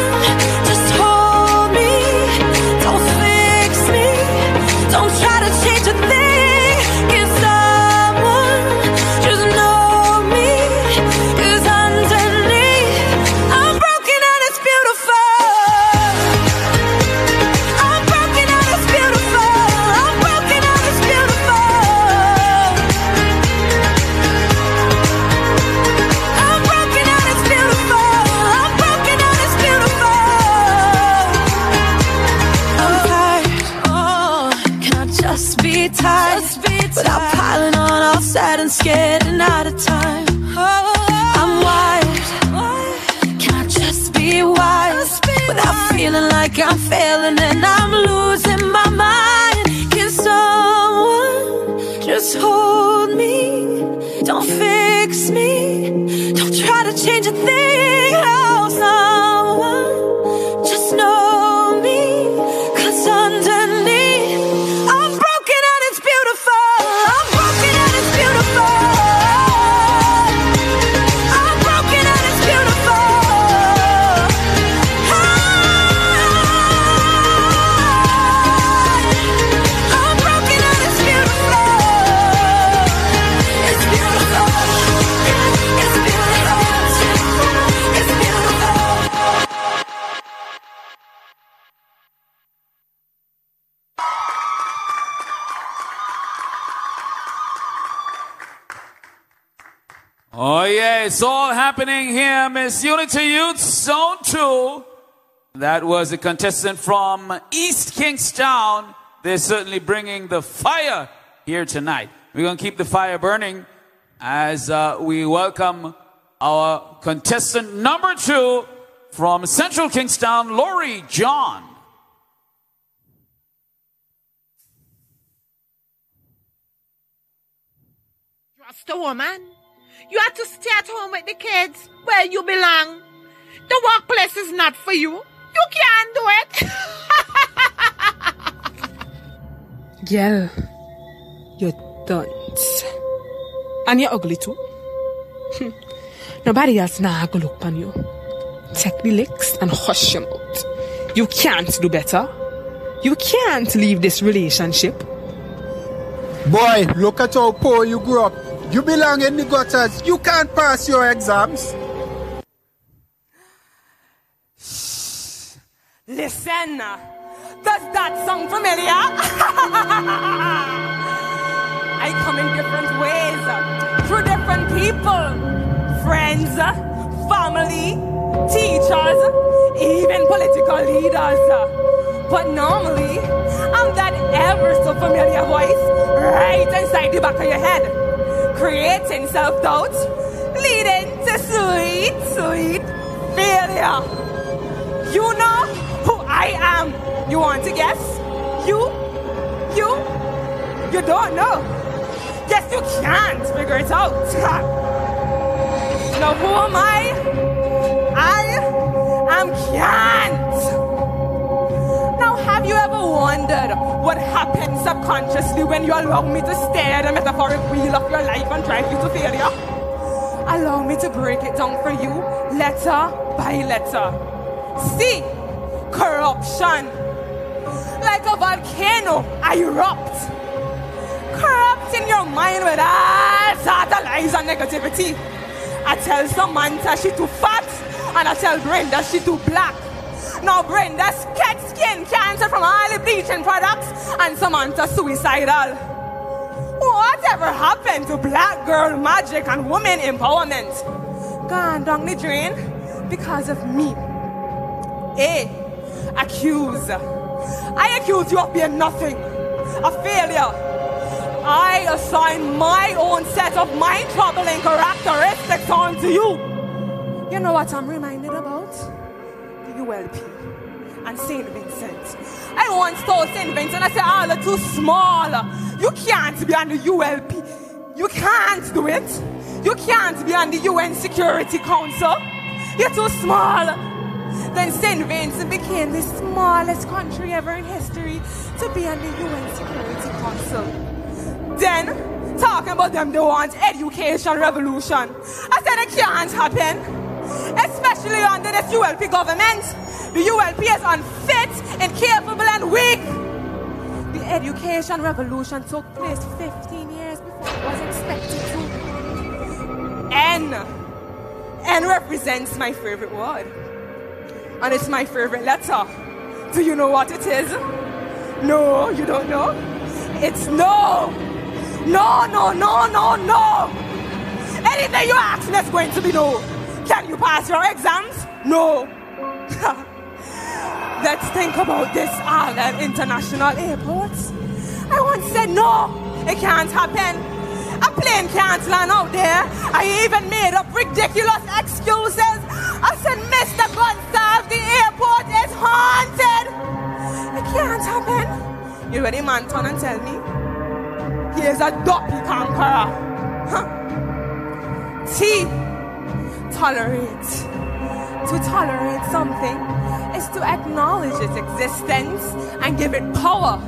feeling Oh, yeah, it's all happening here, Miss Unity Youth Zone 2. That was a contestant from East Kingstown. They're certainly bringing the fire here tonight. We're going to keep the fire burning as uh, we welcome our contestant number two from Central Kingstown, Lori John. Trust a woman. You have to stay at home with the kids where you belong. The workplace is not for you. You can't do it. Girl, you're dunce. And you're ugly too. Nobody else now go look on you. Take the licks and hush your mouth. You can't do better. You can't leave this relationship. Boy, look at how poor you grew up. You belong in the gutters. You can't pass your exams. Shh. Listen, does that sound familiar? I come in different ways, uh, through different people, friends, uh, family, teachers, even political leaders. Uh. But normally, I'm that ever so familiar voice right inside the back of your head, creating self doubt, leading to sweet, sweet failure. You know who I am. You want to guess? You? You? You don't know. Yes, you can't figure it out. now, who am I? I am can't. Have you ever wondered what happens subconsciously when you allow me to stare at the metaphoric wheel of your life and drive you to failure? Allow me to break it down for you, letter by letter. See, corruption. Like a volcano, I erupt. Corrupting your mind with all sorts of lies and negativity. I tell Samantha she too fat, and I tell Brenda she too black. Now Brenda's get skin cancer from all the bleaching products, and some Samantha suicidal. Whatever happened to black girl magic and woman empowerment? Gone down the drain because of me. A. Accuse. I accuse you of being nothing, a failure. I assign my own set of mind troubling characteristics onto you. You know what I'm reminded about? The ULP and St. Vincent. I once told St. Vincent, I said, ah, all are too small. You can't be on the ULP. You can't do it. You can't be on the UN Security Council. You're too small. Then St. Vincent became the smallest country ever in history to be on the UN Security Council. Then talking about them they want education revolution. I said it can't happen. Especially under this ULP government. The ULP is unfit, incapable, and weak. The education revolution took place 15 years before it was expected to. N. N represents my favorite word. And it's my favorite letter. Do you know what it is? No, you don't know? It's no. No, no, no, no, no. Anything you ask is going to be no. Can you pass your exams? No. Let's think about this Argyle International Airport. I once said no, it can't happen. A plane can't land out there. I even made up ridiculous excuses. I said, Mr. Gonsalves, the airport is haunted. It can't happen. You ready, man? Turn and tell me. He is a Duppy Conqueror. Huh. T. Tolerate. To tolerate something is to acknowledge its existence and give it power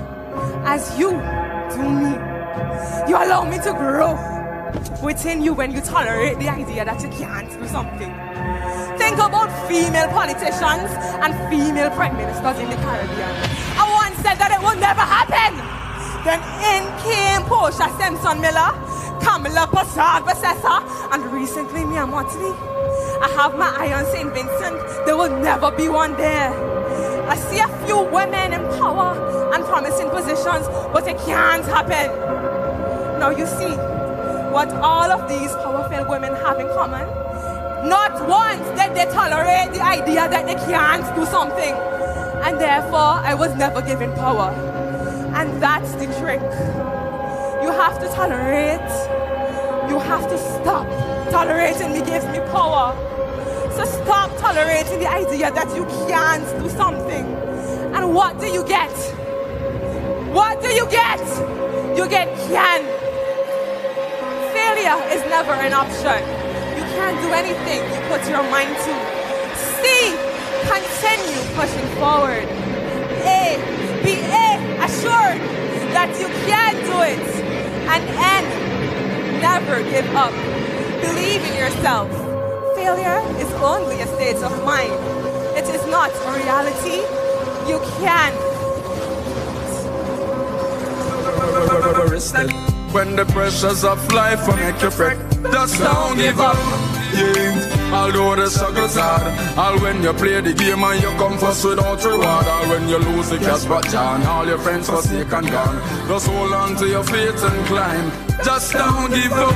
as you do me. You allow me to grow within you when you tolerate the idea that you can't do something. Think about female politicians and female prime ministers in the Caribbean. I once said that it will never happen. Then in came Portia Simpson Miller, Kamla Persad-Bissessar, and recently Mia Mottley. I have my eye on St. Vincent. There will never be one there. I see a few women in power and promising positions, but it can't happen. Now you see what all of these powerful women have in common. Not once did they tolerate the idea that they can't do something. And therefore, I was never given power. And that's the trick. You have to tolerate. You have to stop. Tolerating me gives me power. So stop tolerating the idea that you can't do something. And what do you get? What do you get? You get can. Failure is never an option. You can't do anything you put your mind to. C. Continue pushing forward. A. Be A. Assured that you can do it. And N. Never give up. Believe in yourself. Failure is only a state of mind. It is not a reality. You can. When the pressures of life will make you fret, just don't give up. Yeah. Although the struggle's hard, all when you play the game and you come first without reward, all when you lose the cash but John, all your friends forsake and gone. Just hold on to your faith and climb. Just don't give up.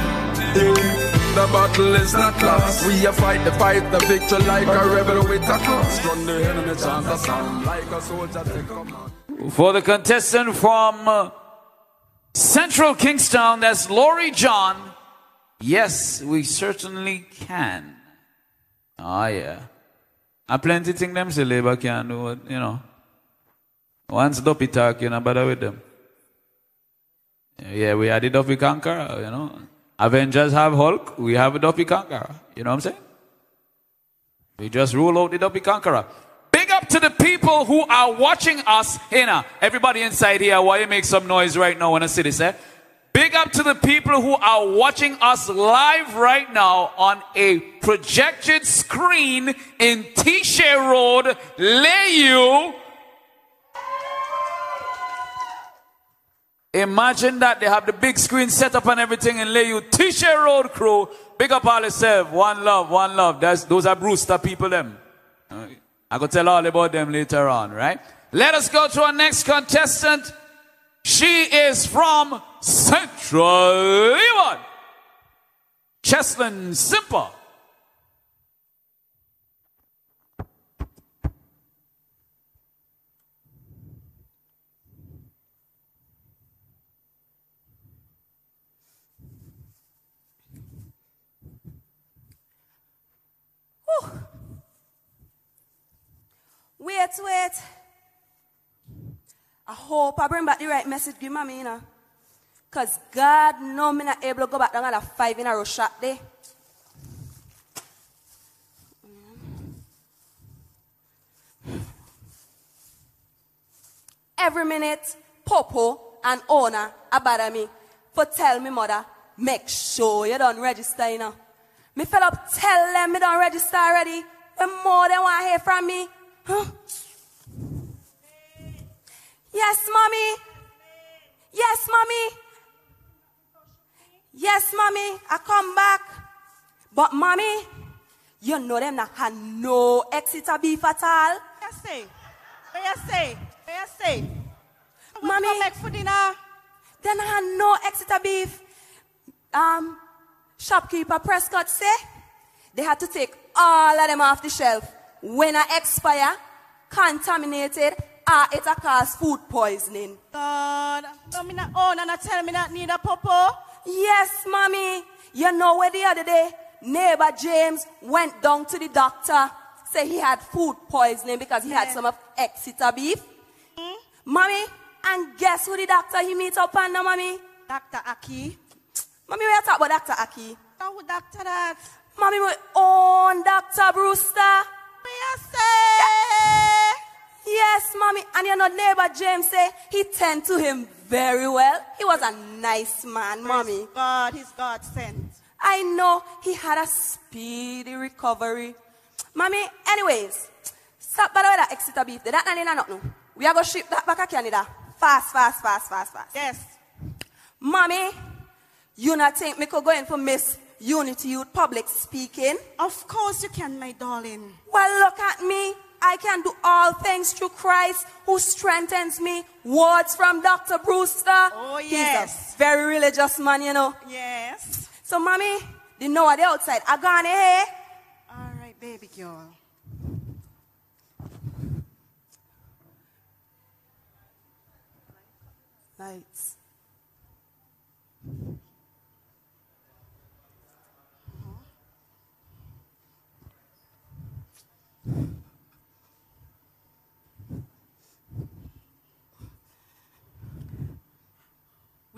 Yeah. The battle is not lost. We a fight the fight, the victory like a rebel with a cross. Run the enemy chant a song like a soldier take command. For the contestant from uh, Central Kingstown, that's Laurie John. Yes, we certainly can. Oh, yeah. I plenty thing them say labor can do, it, you know. Once Duppy talk, you know, bother with them. Yeah, we had the Duppy Conqueror, you know. Avengers have Hulk, we have a Duppy Conqueror. You know what I'm saying? We just rule out the Duppy Conqueror. Big up to the people who are watching us. Hey now, everybody inside here, why you make some noise right now when I see this, eh? Big up to the people who are watching us live right now on a projected screen in T-Share Road, Layou. Imagine that they have the big screen set up and everything in Layou. T-Share Road crew. Big up all yourself. One love, one love. That's, those are Brewster people them. I could tell all about them later on, right? Let us go to our next contestant. She is from Central Leeward. Cheslin Simple. Wait, wait. I hope I bring back the right message, give mommy, you know. Because God know me not able to go back down at a five in a row shot there. Every minute, Popo and owner about me. for tell me mother, make sure you don't register, you know. Me fell up tell them me don't register already. When more than want hear from me. Huh? Yes, mommy. Yes, mommy. Yes, mommy. I come back. But mommy, you know them not had no Exeter beef at all. What you say? What you say? What you say? Mommy, come back for dinner. Then I had no exit Exeter beef. Um, shopkeeper Prescott say they had to take all of them off the shelf. When I expire, contaminated, or it a cause food poisoning. God, no, me not own and I tell me not need a popo. Yes, mommy. You know where the other day, neighbor James went down to the doctor, say he had food poisoning because he had some of Exeter beef. Hmm? Mommy, and guess who the doctor he meet up on now, mommy? Dr. Aki. Mommy, we are talking about Dr. Aki. Who doctor that? Mommy, we own Dr. Brewster. You say? Yes, mommy. And you know, neighbor James say he tend to him very well. He was a nice man, mommy. God, he's God sent. I know he had a speedy recovery. Mommy, anyways, stop by the way that Exeter beef. That not in not no. We are going to ship that back to Canada. Fast, fast, fast, fast, fast. Yes. Mommy, you not think me could go in for Miss Unity Youth Public Speaking? Of course you can, my darling. Well, look at me. I can do all things through Christ who strengthens me. Words from Dr. Brewster. Oh, yes. He's a very religious man, you know. Yes. So, mommy, they know at the outside. I gone here. All right, baby girl. Lights.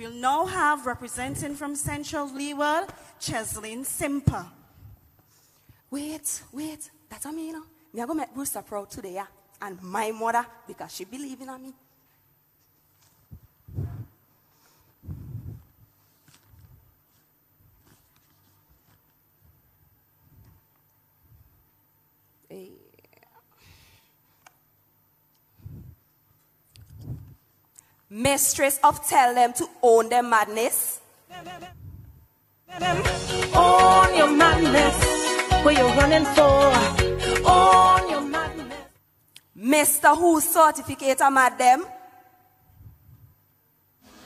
We'll now have representing from Central Leeward, Cheslin Simper. Wait, wait. That's what me, you know. Me I go make Brewster proud today, yeah. And my mother, because she believe in me. Mistress of tell them to own their madness. Own your madness. What you're running for? Own your madness. Mr. Whose certificate am at them?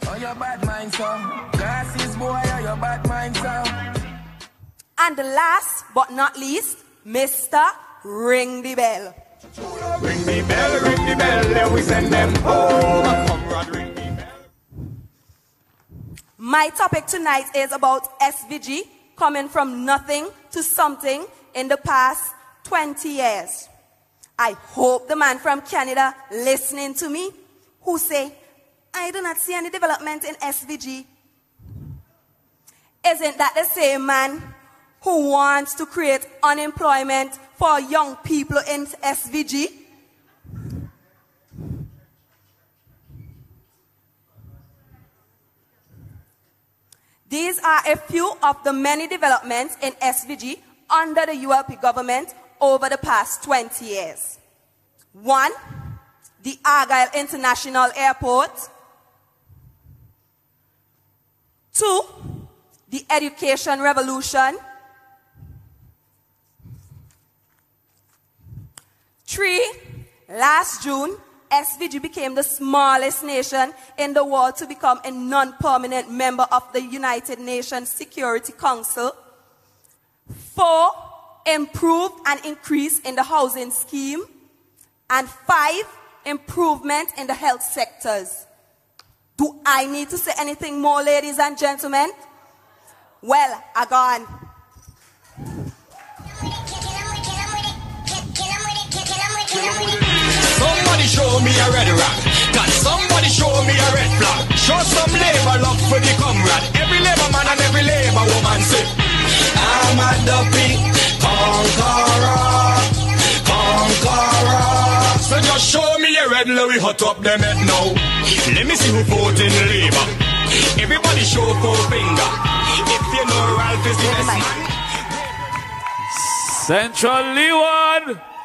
Oh, your bad mind, son. Glasses, boy, oh, your bad mind, son. And the last but not least, Mr. Ring the Bell. Ring the bell, ring the bell, we send them home. My topic tonight is about SVG coming from nothing to something in the past 20 years. I hope the man from Canada listening to me who say, I do not see any development in SVG. Isn't that the same man who wants to create unemployment for young people in SVG? These are a few of the many developments in SVG under the ULP government over the past 20 years. One, the Argyle International Airport. Two, the education revolution. Three, last June, SVG became the smallest nation in the world to become a non-permanent member of the United Nations Security Council. Four, improved and increase in the housing scheme. And five, improvement in the health sectors. Do I need to say anything more, ladies and gentlemen? Well, I gone. Show me a red rock. Can somebody show me a red flag? Show some labor love for the comrade. Every labor man and every labor woman say, I'm a Duppy Conqueror, conqueror. So just show me a red, we hot up them head now. Let me see who vote in labor. Everybody show four finger. If you know Ralph is the best man. Central Leeward.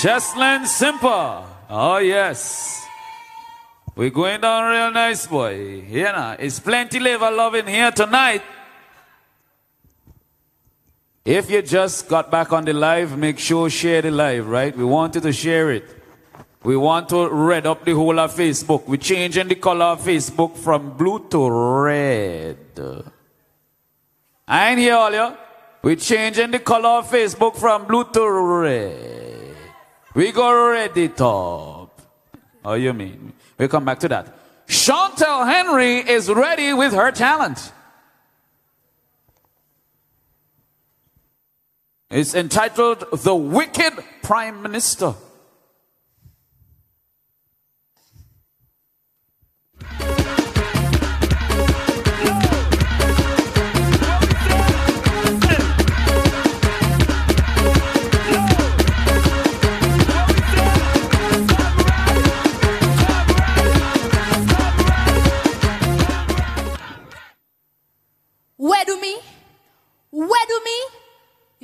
Cheslin Simper. Oh, yes. We're going down real nice, boy. You know, it's plenty liver loving here tonight. If you just got back on the live, make sure share the live, right? We wanted to share it. We want to red up the whole of Facebook. We're changing the color of Facebook from blue to red. I ain't hear all you. We're changing the color of Facebook from blue to red. We go red top. Oh, you mean? We'll come back to that. Chantel Henry is ready with her talent. It's entitled The Wicked Prime Minister.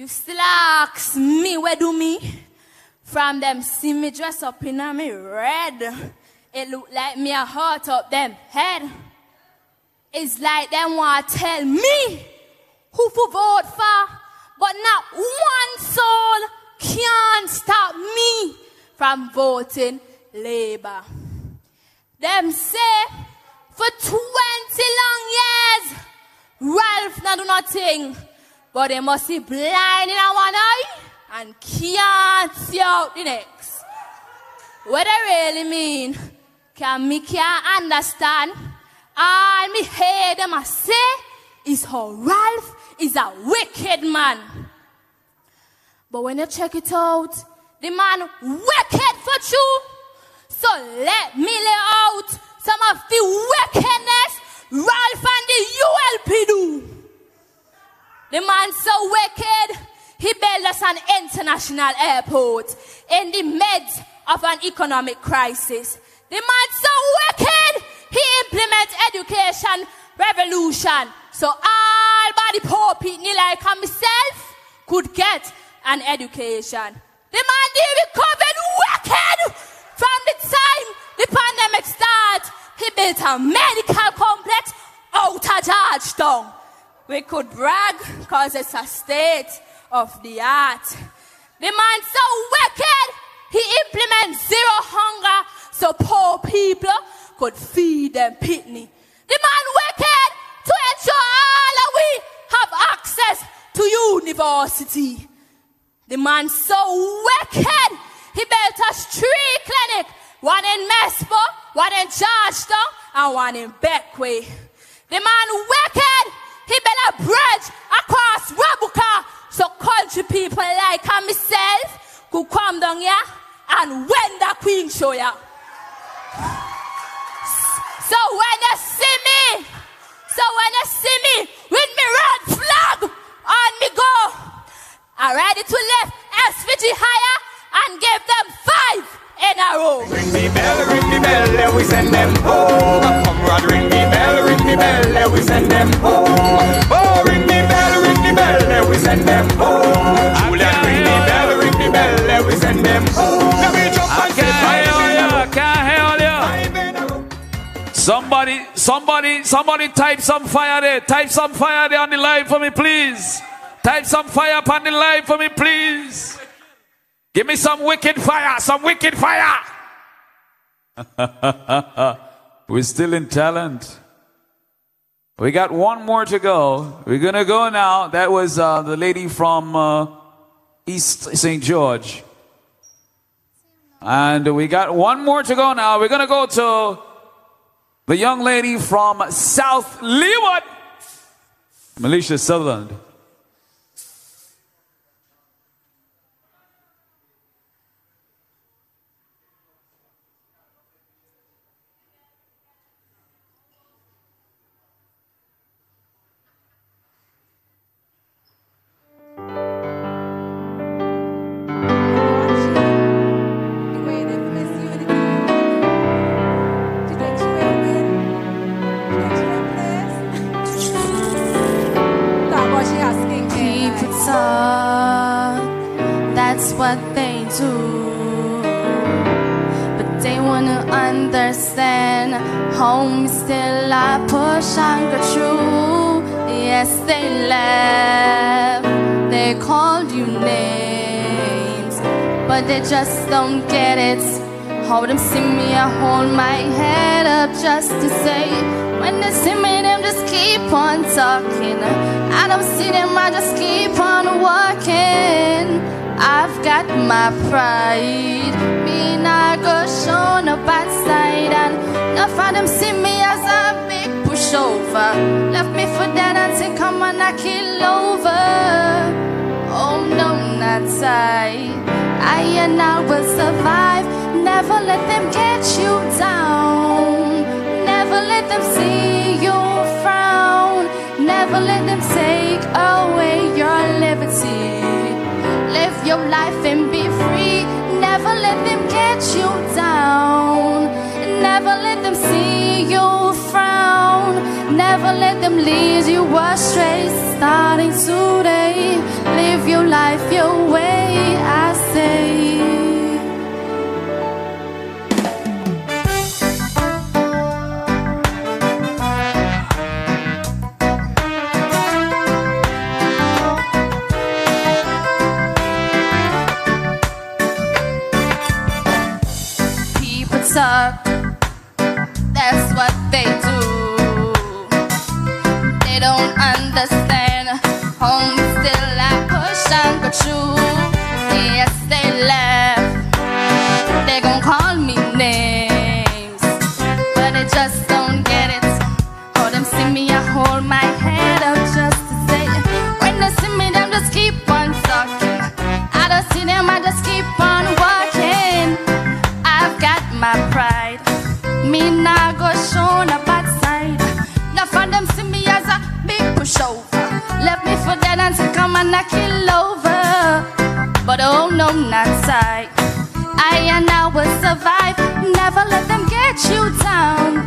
Ask me where do me? From them see me dress up in a me red. It look like me a heart up them head. It's like them want tell me who to vote for, but not one soul can stop me from voting Labour. Them say for 20 long years, Ralph not do nothing, but they must be blind in one eye and can't see out the next. What I really mean, can me can't understand. All me hear them a say is how Ralph is a wicked man. But when you check it out, the man wicked for you. So let me lay out some of the wickedness Ralph and the ULP do. The man so wicked, he built us an international airport in the midst of an economic crisis. The man so wicked, he implement education revolution. So all body poor people like myself could get an education. The man did recovered wicked from the time the pandemic started. He built a medical complex out of Georgetown. We could brag because it's a state of the art. The man so wicked, he implements zero hunger so poor people could feed them pitney. The man wicked to ensure all of we have access to university. The man so wicked, he built us three clinic, one in Mespo, one in Georgetown, and one in Bequia. The man wicked, he a bridge across Rabacca so country people like myself could come down here and win the Queen show ya. So when you see me, so when you see me with me red flag on me go, I'm ready to lift SVG higher and give them five in a row. Ring the bell, ring the bell, let we send them home. Comrade, ring the bell, ring the bell, let we send them home. Oh, ring the bell, ring the bell, let we send them home. Julian, ring the bell, ring the bell, let we send them home. Let me jump and say I can't hear you. Somebody, somebody, somebody type some fire there. Type some fire there on the live for me, please. Type some fire upon the live for me, please. Give me some wicked fire, some wicked fire. We're still in talent. We got one more to go. We're gonna go now. That was uh, the lady from uh, East St. George. And we got one more to go now. We're gonna go to the young lady from South Leeward, Melisha Sutherland. Wanna understand. Home still I push on go through. Yes, they laugh. They called you names, but they just don't get it. How them see me, I hold my head up just to say. When they see me, them just keep on talking. I don't see them, I just keep on walking. I've got my pride. Me not go show no bad side, and enough of them see me as a big pushover. Left me for dead and say, come on, I kill over. Oh no, not I. I and I will survive. Never let them get you down. Never let them see you frown. Never let them take away your liberty. Live your life and be free. Never let them get you down. Never let them see you frown. Never let them lead you astray. Starting today, live your life your way. I say. Understand. Home still I push and go through. Yes, they laugh. They gon' call me names, but they just don't get it. Oh, them see me, I hold my head up just to say. When they see me, them just keep on talking. I don't see them, I just keep on walking. I've got my pride. Me nah will survive. Never let them get you down.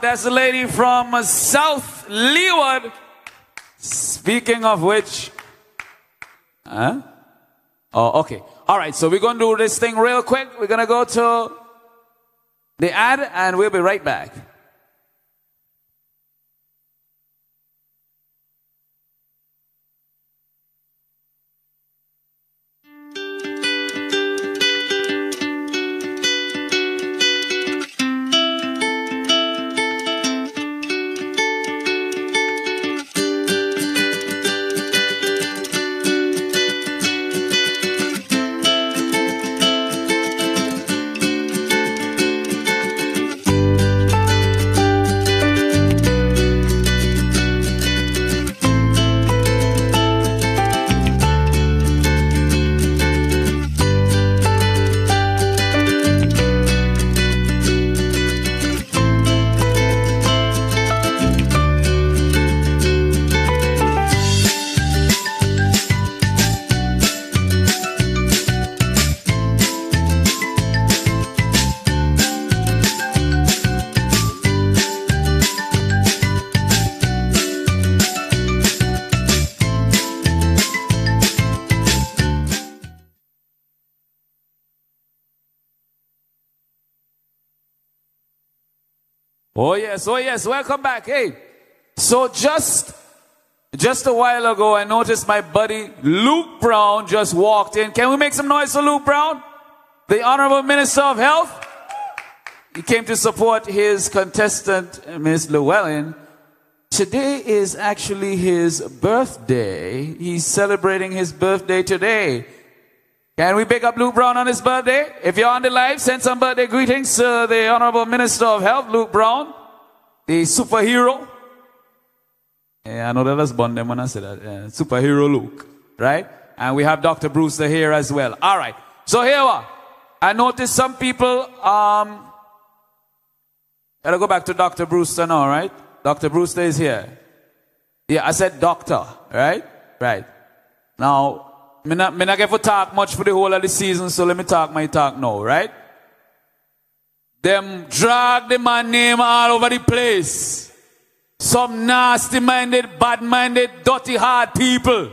That's the lady from South Leeward. Speaking of which, huh? Oh, okay. All right, so we're going to do this thing real quick. We're going to go to the ad and we'll be right back. Yes, oh yes, welcome back. Hey, so just just a while ago, I noticed my buddy Luke Browne just walked in. Can we make some noise for Luke Browne, the Honorable Minister of Health? He came to support his contestant, Miss Llewellyn. Today is actually his birthday. He's celebrating his birthday today. Can we pick up Luke Browne on his birthday? If you're on the live, send some birthday greetings to the Honorable Minister of Health, Luke Browne, the superhero. Yeah, I know that was them when I said that. Yeah, superhero Luke, right? And we have Dr. Brewster here as well. All right. So here we are. I noticed some people, um, gotta go back to Dr. Brewster now, right? Dr. Brewster is here. Yeah, I said doctor, right? Right. Now, me not, me not get to talk much for the whole of the season, so let me talk my talk now, right? Them drag the name all over the place. Some nasty minded, bad minded, dirty hard people.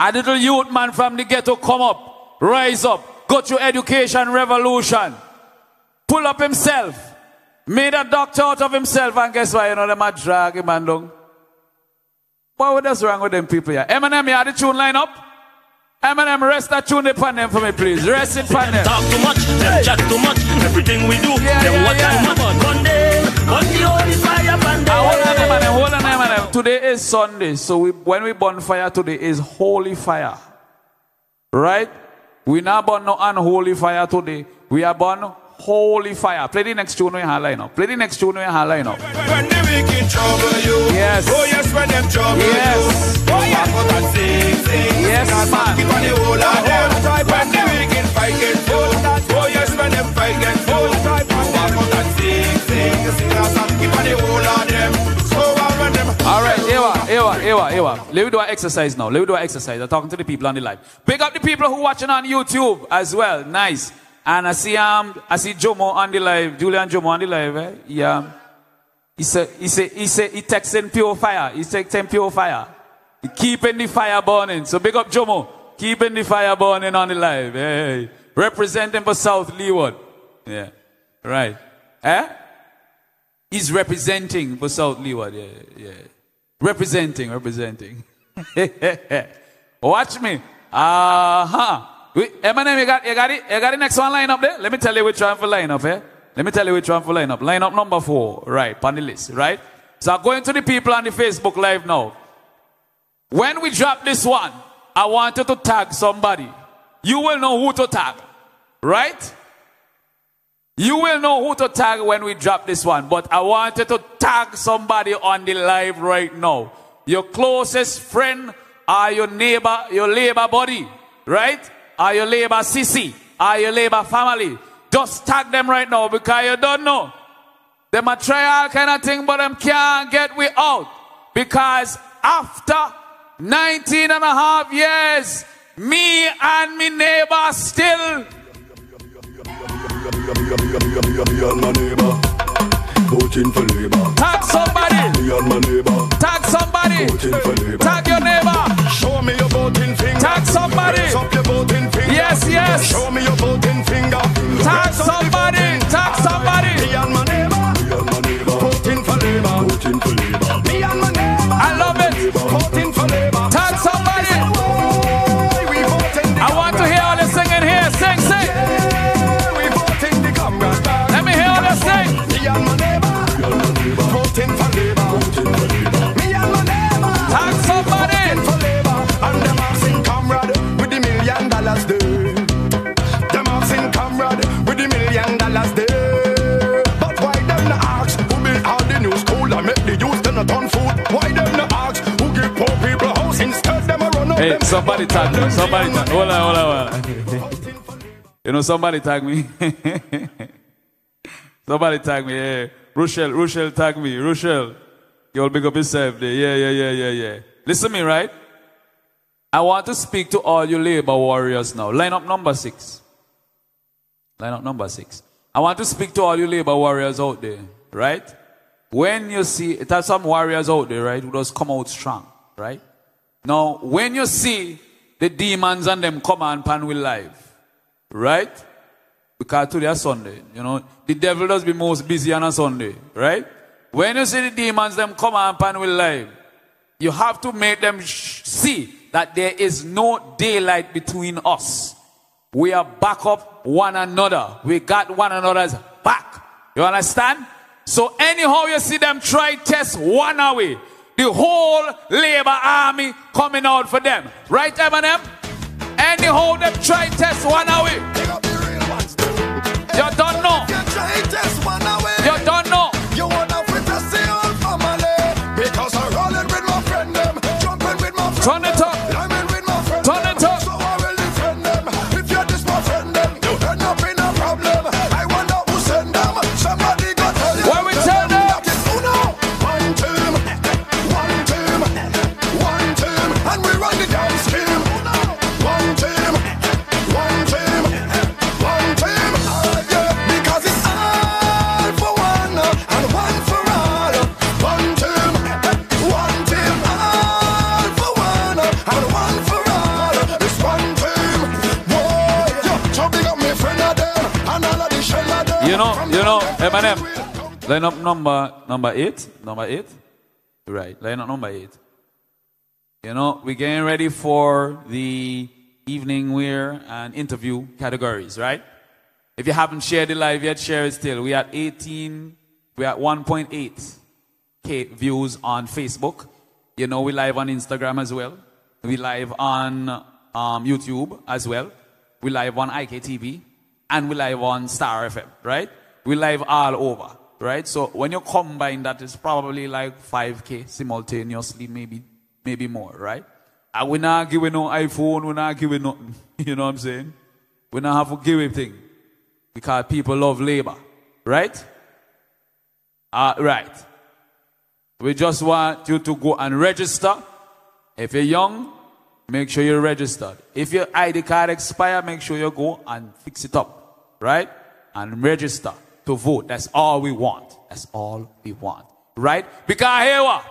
A little youth man from the ghetto come up, rise up, go to education revolution, pull up himself, made a doctor out of himself, and guess what? You know, them a drag him man down. What was wrong with them people here? Eminem, you had the tune line up? Eminem, rest that tune upon them for me, please. Rest it upon them. Talk too much, them chat too much. Everything we do, Yeah, them yeah, what yeah. time about Monday. Monday, holy fire, Monday. Ah, hold on, Eminem, hold on, Eminem. Today is Sunday, so we, when we burn fire today is holy fire. Right? We not burn no unholy fire today. We are burn holy fire. Play the next tune we have line up. Play the next tune we have line up. When the wicked trouble you. Yes. Oh yes, when them trouble Yes. you. Oh yes. Walk out and sing, sing. Yes, Sing man. Keep on the whole of them. When the wicked fight get full. Oh yes, when them fight get full. Walk out and sing, sing. Sing and song. Keep on the whole of them. So uh, when them. All right, Ewa, Ewa, Ewa, Ewa. Let me do an exercise now. Let me do an exercise. I'm talking to the people on the live. Big up the people who watching on YouTube as well. Nice. And I see um I see Jomo on the live, Julian Jomo on the live. Eh? Yeah. He said he said he said he texting pure fire. He takes texting pure fire. He keeping the fire burning. So big up Jomo. Keeping the fire burning on the live. Hey. Representing for South Leeward. Yeah. Right. Eh? He's representing for South Leeward. Yeah, yeah. Representing, representing. Watch me. Uh-huh. Wait, Eminem, you got, you got it? You got the next one line up there? Let me tell you which one for line up, eh? Let me tell you which one for line up. Line up number four, right, list, right? So I'm going to the people on the Facebook Live now. When we drop this one, I want you to tag somebody. You will know who to tag, right? You will know who to tag when we drop this one, but I want you to tag somebody on the live right now. Your closest friend or your neighbor, your labor buddy, right? Or your labor sissy, or your labor family. Just tag them right now because you don't know. They might try all kind of thing, but them can't get we out. Because after 19 and a half years, me and me neighbor still Me and my neighbor. Voting for Labour. Tag somebody. Me and my neighbor. Tag somebody. Voting for Labour. Tag your neighbor. Show me your voting finger. Tag somebody. Raise up your voting. Yes, yes. Show me your voting finger. Tag somebody. Tag somebody. Hey, somebody tag me. Somebody tag Hold on, hold on, hold on. You know, somebody tag me. somebody tag me. Yeah. Rochelle, Rochelle tag me. Rochelle. You'll big up yourself there. Yeah, yeah, yeah, yeah, yeah. Listen to me, right? I want to speak to all you labor warriors now. Line up number six. Line up number six. I want to speak to all you labor warriors out there, right? When you see, it has some warriors out there, right, who just come out strong, right? Now, when you see the demons and them come on pan with life, right? Because today is Sunday, you know, the devil does be most busy on a Sunday, right? When you see the demons them come on pan with life, you have to make them see that there is no daylight between us. We are back up one another. We got one another's back. You understand? So anyhow you see them try test one away, the whole labor army coming out for them. Right, Eminem? Anyhow them try test one away. You don't know. You don't know. You wanna fit see family Because I'm rolling with my friend them Jumping with my friend Turn it up. Know, you know, Eminem. Line up number number eight. Number eight. Right. Line up number eight. You know, we're getting ready for the evening wear and interview categories, right? If you haven't shared the live yet, share it still. We at 18, we at 1.8 K views on Facebook. You know, we live on Instagram as well. We live on um, YouTube as well. We live on IKTV and we live on Star FM, right? We live all over, right? So when you combine that, it's probably like 5K simultaneously, maybe, maybe more, right? And we're not giving no iPhone, we're not giving nothing. You know what I'm saying? We're not have to give anything because people love labor, right? Uh, right. We just want you to go and register. If you're young, make sure you're registered. If your ID card expire, make sure you go and fix it up, right? And register to vote. That's all we want. That's all we want, right? Because here what?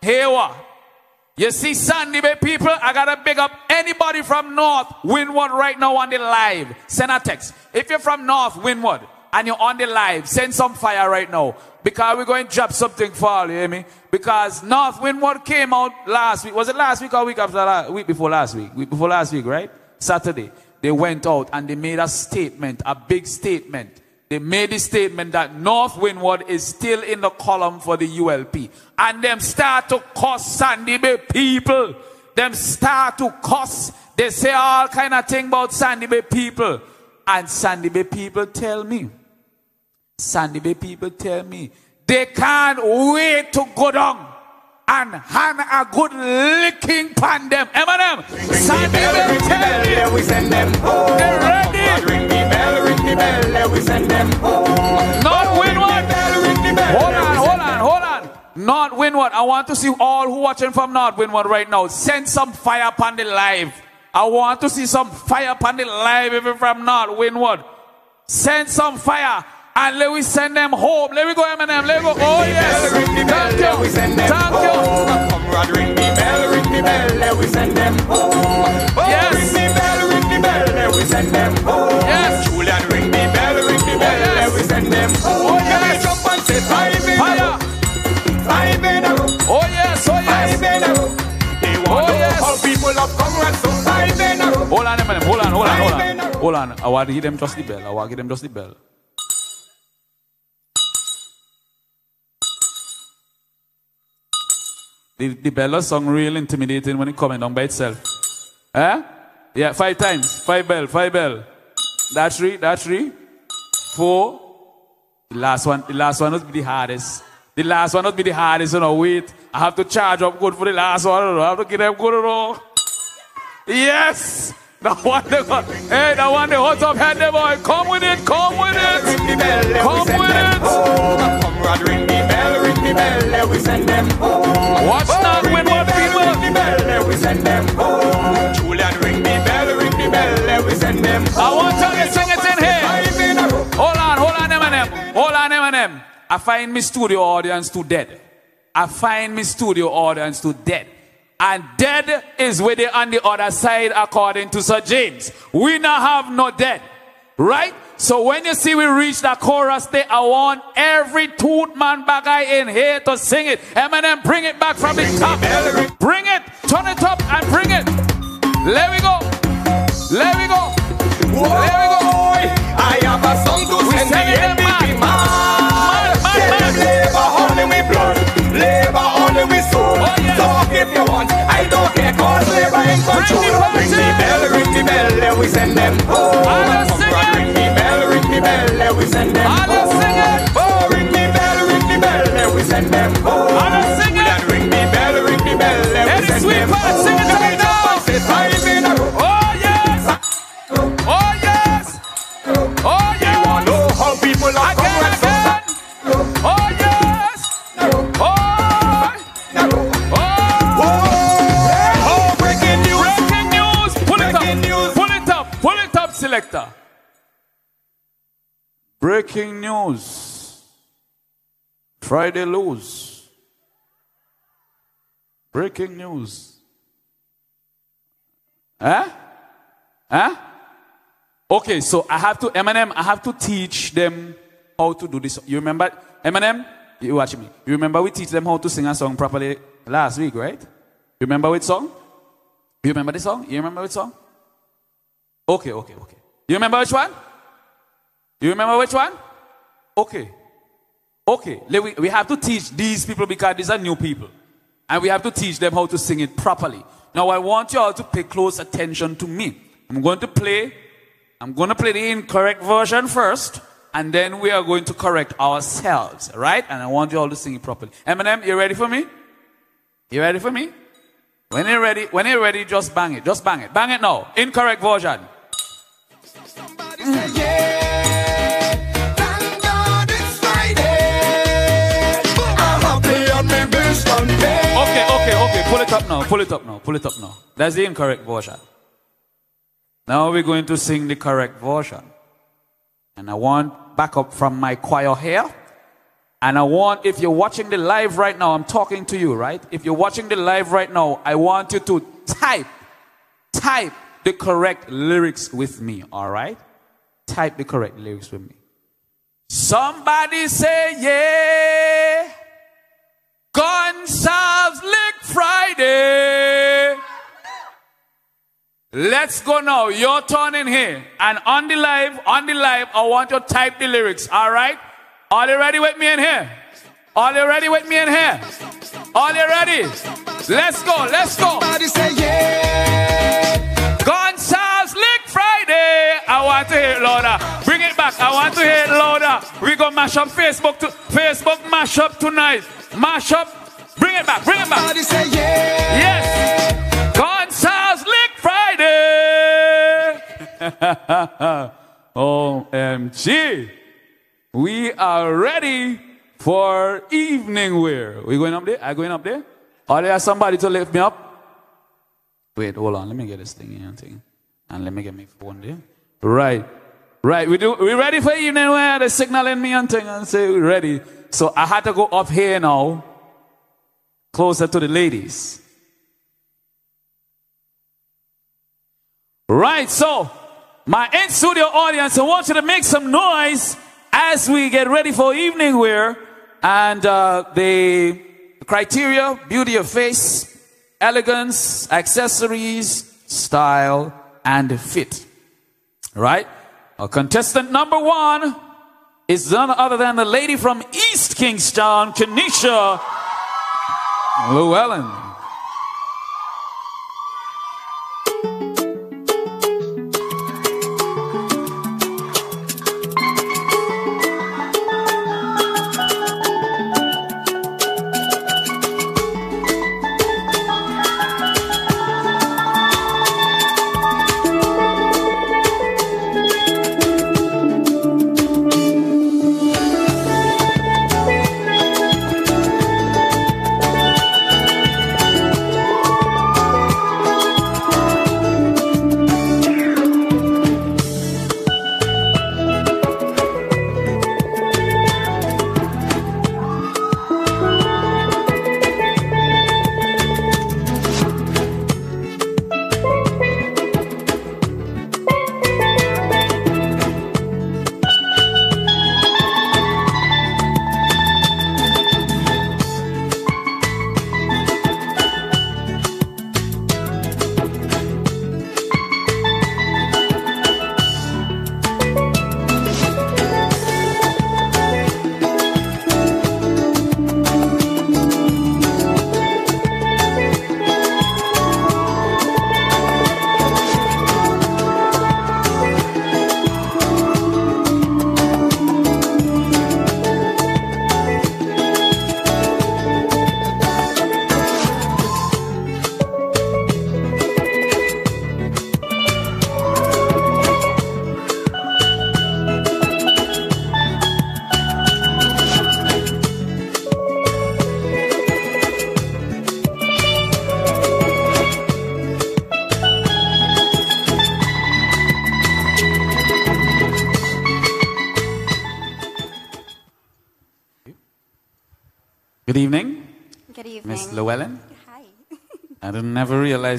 Here what? You see, Sandy Bay people, I gotta big up anybody from North Windward right now on the live. Send a text. If you're from North Windward and you're on the live, send some fire right now. Because we're going to drop something for all, you hear me? Because North Windward came out last week. Was it last week or week after last week before last week? Week before last week, right? Saturday. They went out and they made a statement, a big statement. They made a statement that North Windward is still in the column for the ULP. And them start to cuss Sandy Bay people. Them start to cuss. They say all kind of thing about Sandy Bay people. And Sandy Bay people tell me, Sandy Bay people tell me, they can't wait to go down and hand a good licking pan them. Eminem, Sandy Bay tell me, we send them home. They ready. Ring the bell, ring the bell, we send them home. Not win. Ring the bell, Hold on, hold on, hold on. Not Windward. I want to see all who watching from North Windward right now. Send some fire upon the live. I want to see some fire upon the live if you're from North Windward. Send some fire. And let we send them home. Let me go, Eminem. Let me go. Oh, yes. Thank you. Thank you. Comrade, ring the bell, ring the bell, Let we send them home. Oh, Yes. Ring the bell, ring the bell, Let we send them home. Yes. Julian, ring the bell, ring the bell, yes. we send them home. Oh, yes. Jump and say five in a row. Five in a row. Oh, yes. Oh, yes. Five in a row. They want Oh, yes. how people love comrades, so five in a row. Hold on, Eminem. Hold on, hold on, hold on. Hold on. I want to give them just the bell. I want to give them just the bell. The, the Bella song real intimidating when it coming down by itself. Eh? Yeah, five times. Five bell, five bell. That's three, that's three. Four. The last one, the last one would be the hardest. The last one would be the hardest, you know, wait. I have to charge up good for the last one. I have to get them good, you know. Yes! They got, hey, the one they hot up head, boy. Come with it, come with it. Ring the bell, we Come with it. Comrade, ring the bell, ring the bell, we send them home. Watch Oh, not ring win the one bell, people. Ring the bell, we send them home. Julian, ring the bell, ring the bell, we send them home. I want you to sing it in here. Five in a row. Hold on, hold on, Eminem. Hold on, Eminem. I find me studio audience too dead. I find me studio audience too dead. And dead is with they on the other side, according to Sir James. We now have no dead. Right? So when you see we reach that chorus there, I want every tooth man bagay in here to sing it. Eminem, bring it back from the top. Bring it, turn it up and bring it. Let we go. Let we go. Let we go. I have a song to send the MVP man. If you want, I don't care, cause labor in control. Ring the bell, ring the bell, let we send them home. All Come round, ring the bell, ring the bell, let we send them All home. Oh, ring the bell, ring the bell, let we send them home. All. Julian, ring the bell, ring the bell, we Eddie send Sweet them home. sing it to Jump now. five in a row. Oh yes! Oh yes! Oh You wanna know how people love Breaking news. Friday lose. Breaking news. Huh? Huh? Okay, so I have to, Eminem, I have to teach them how to do this. You remember, Eminem? You watch me. You remember we teach them how to sing a song properly last week, right? You remember which song? You remember the song? You remember which song? Okay, okay, okay. You remember which one? You remember which one? Okay. Okay. We we have to teach these people because these are new people. And we have to teach them how to sing it properly. Now I want you all to pay close attention to me. I'm going to play, I'm going to play the incorrect version first, and then we are going to correct ourselves, right? And I want you all to sing it properly. Eminem, you ready for me? You ready for me? When you're ready, when you're ready, just bang it. Just bang it. Bang it now. Incorrect version. Okay, okay, okay. Pull it up now. Pull it up now. Pull it up now. That's the incorrect version. Now we're going to sing the correct version. And I want backup from my choir here. And I want, if you're watching the live right now, I'm talking to you, right? If you're watching the live right now, I want you to type, type the correct lyrics with me, all right? Type the correct lyrics with me. Somebody say, yeah. Gonsalves Lick Friday. Let's go now. Your turn in here. And on the live, on the live, I want you to type the lyrics. All right? Are you ready with me in here? Are you ready with me in here? Are you ready? Let's go. Let's go. Somebody say yeah. Gonsalves Lick Friday. I want to hear it louder. Bring it back. I want to hear it louder. We gonna mash up Facebook to Facebook mash up tonight. Mash up. Bring it back. Bring it back. Somebody say yeah. Yes. Gonsalves Lick Friday. OMG. We are ready for evening wear. We going up there? I going up there? Are there somebody to lift me up? Wait, hold on. Let me get this thing here. Thing. And let me get my phone there. Right. Right. We do we ready for evening wear? They signaling me and thing and say we're ready. So I had to go up here now. Closer to the ladies. Right, so my in studio audience, I want you to make some noise as we get ready for evening wear. And uh, the criteria beauty of face, elegance, accessories, style, and fit. Right? Our contestant number one is none other than the lady from East Kingstown, Kenesha Llewellyn.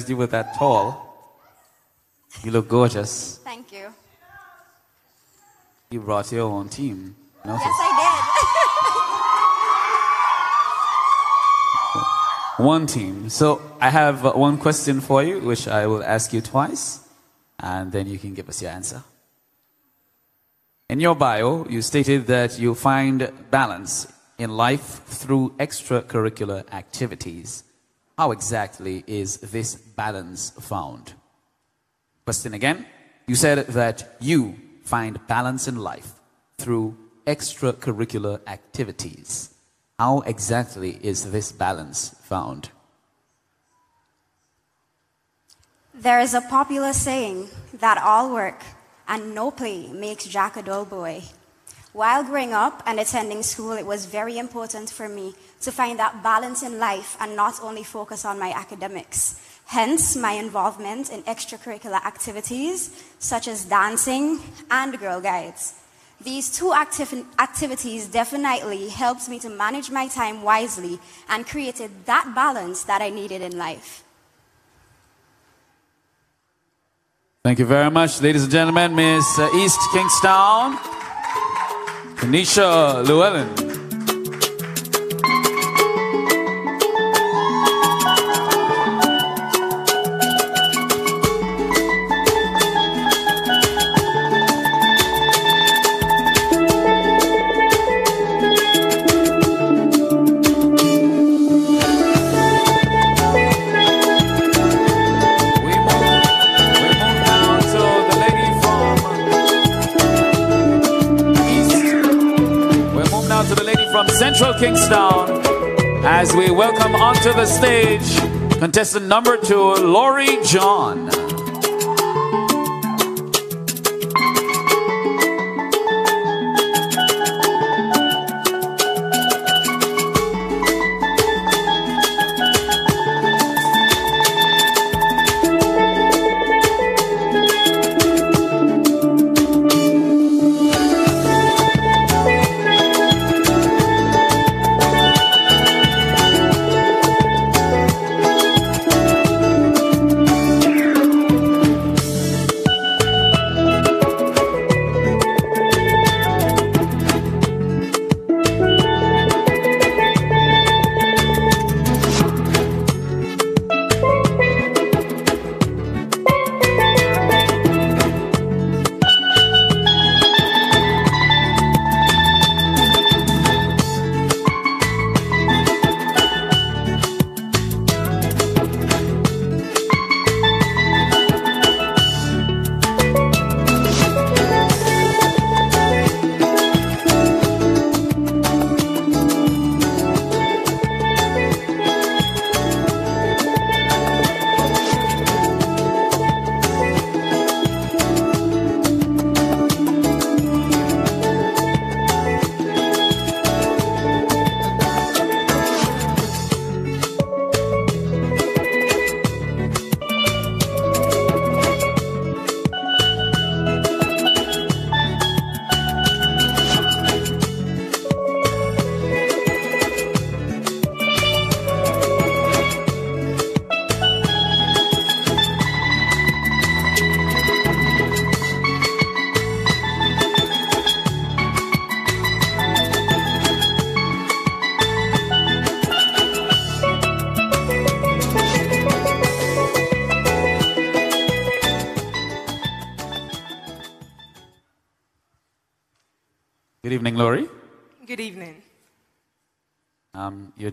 Realized you were that tall. You look gorgeous. Thank you. You brought your own team. Yes, I did. One team. So I have uh, one question for you, which I will ask you twice, and then you can give us your answer. In your bio, you stated that you find balance in life through extracurricular activities. How exactly is this balance found? Question again. You said that you find balance in life through extracurricular activities. How exactly is this balance found? There is a popular saying that all work and no play makes Jack a dull boy. While growing up and attending school, it was very important for me to find that balance in life and not only focus on my academics. Hence, my involvement in extracurricular activities such as dancing and Girl Guides. These two activ- activities definitely helped me to manage my time wisely and created that balance that I needed in life. Thank you very much, ladies and gentlemen. Miss East Kingstown, Tanisha Llewellyn. As we welcome onto the stage contestant number two, Lori John.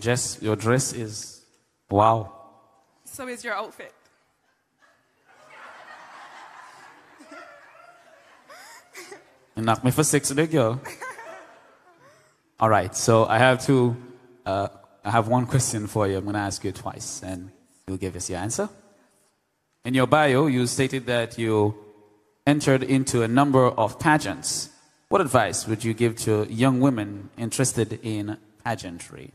Dress, your dress is wow. So is your outfit. You knocked me for six today, girl. All right, so I have to, uh, I have one question for you. I'm going to ask you twice, and you'll give us your answer. In your bio, you stated that you entered into a number of pageants. What advice would you give to young women interested in pageantry?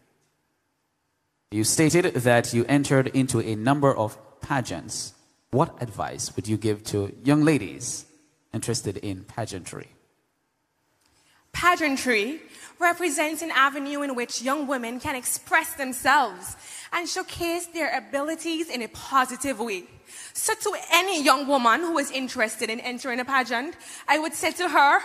You stated that you entered into a number of pageants. What advice would you give to young ladies interested in pageantry? Pageantry represents an avenue in which young women can express themselves and showcase their abilities in a positive way. So, to any young woman who is interested in entering a pageant, I would say to her,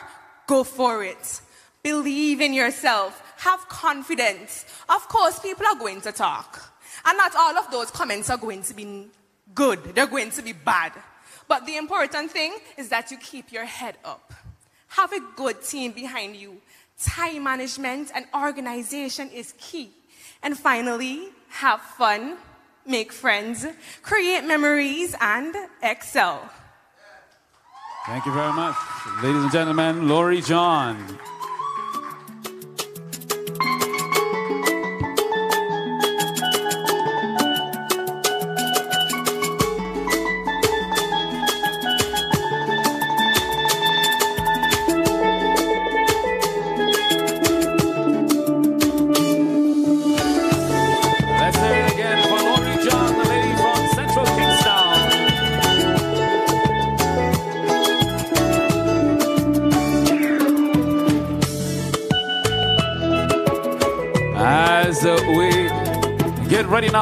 go for it. Believe in yourself. Have confidence. Of course, people are going to talk. And not all of those comments are going to be good. They're going to be bad. But the important thing is that you keep your head up. Have a good team behind you. Time management and organization is key. And finally, have fun, make friends, create memories, and excel. Thank you very much. Ladies and gentlemen, Lori John.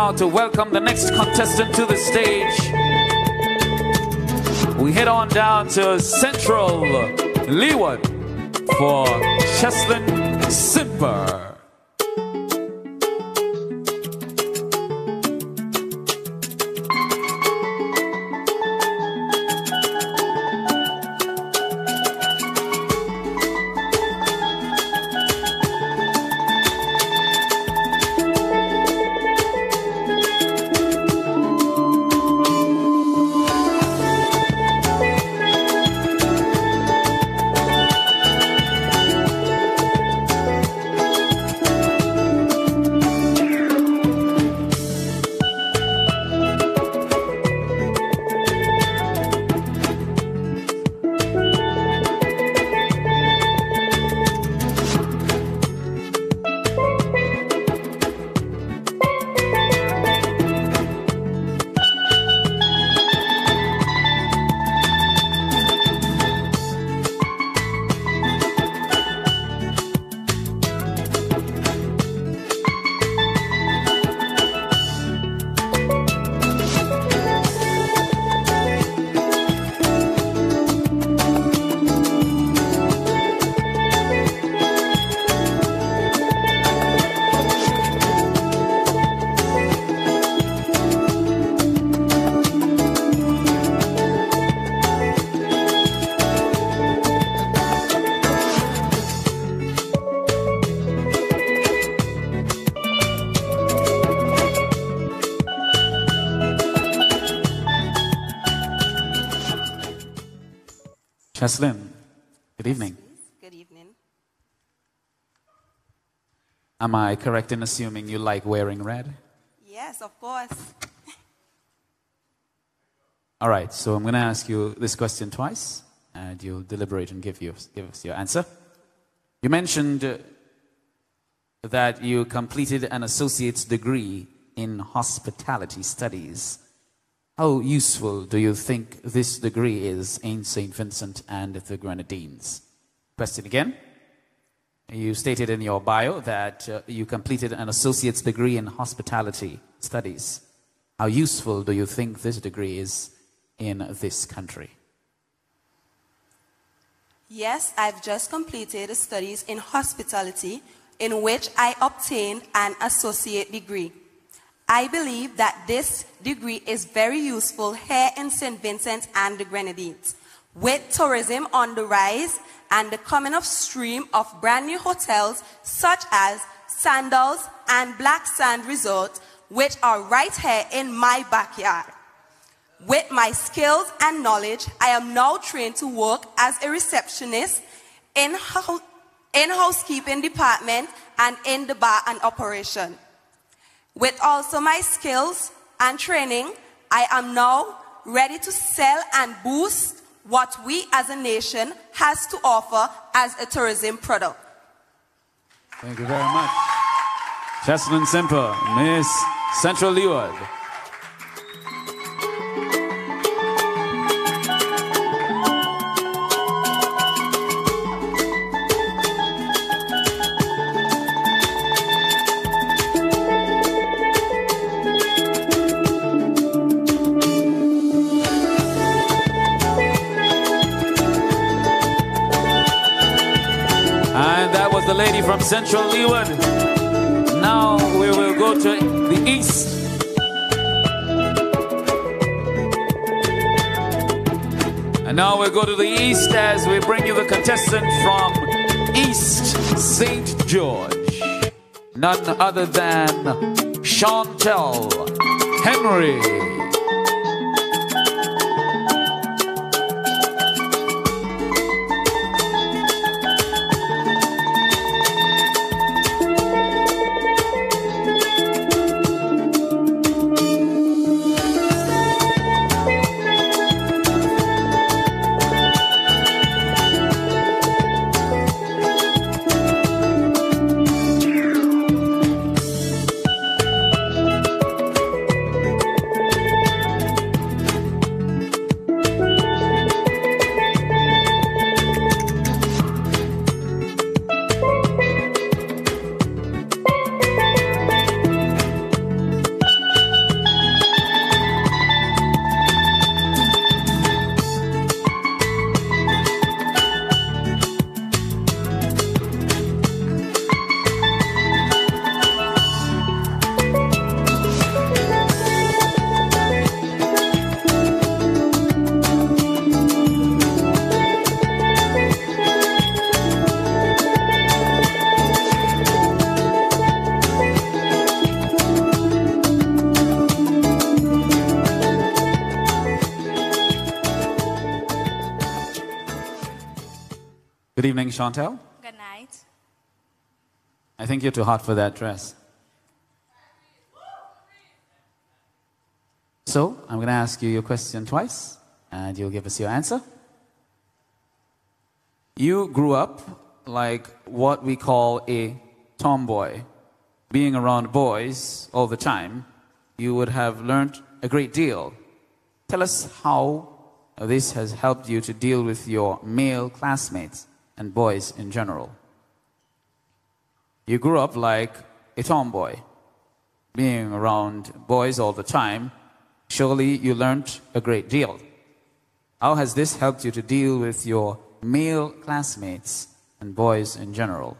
Now to welcome the next contestant to the stage, we head on down to Central Leeward for Cheslin Simper. Cheslin, good evening. Good evening. Am I correct in assuming you like wearing red? Yes, of course. All right, so I'm going to ask you this question twice, and you'll deliberate and give, you, give us your answer. You mentioned uh, that you completed an associate's degree in hospitality studies. How useful do you think this degree is in St. Vincent and the Grenadines? Question again. You stated in your bio that uh, you completed an associate's degree in hospitality studies. How useful do you think this degree is in this country? Yes, I've just completed studies in hospitality in which I obtained an associate degree. I believe that this degree is very useful here in St. Vincent and the Grenadines. With tourism on the rise and the coming of stream of brand new hotels such as Sandals and Black Sand Resort, which are right here in my backyard. With my skills and knowledge, I am now trained to work as a receptionist in, hou- in housekeeping department and in the bar and operation. With also my skills and training, I am now ready to sell and boost what we as a nation has to offer as a tourism product. Thank you very much. Cheslin Simper, Miss Central Leeward. The lady from Central Leeward. Now we will go to the east. And now we go to the east as we bring you the contestant from East St. George. None other than Chantel Henry. Chantel. Good night. I think you're too hot for that dress. So, I'm going to ask you your question twice, and you'll give us your answer. You grew up like what we call a tomboy. Being around boys all the time, you would have learned a great deal. Tell us how this has helped you to deal with your male classmates and boys in general. You grew up like a tomboy, being around boys all the time. Surely you learned a great deal. How has this helped you to deal with your male classmates and boys in general?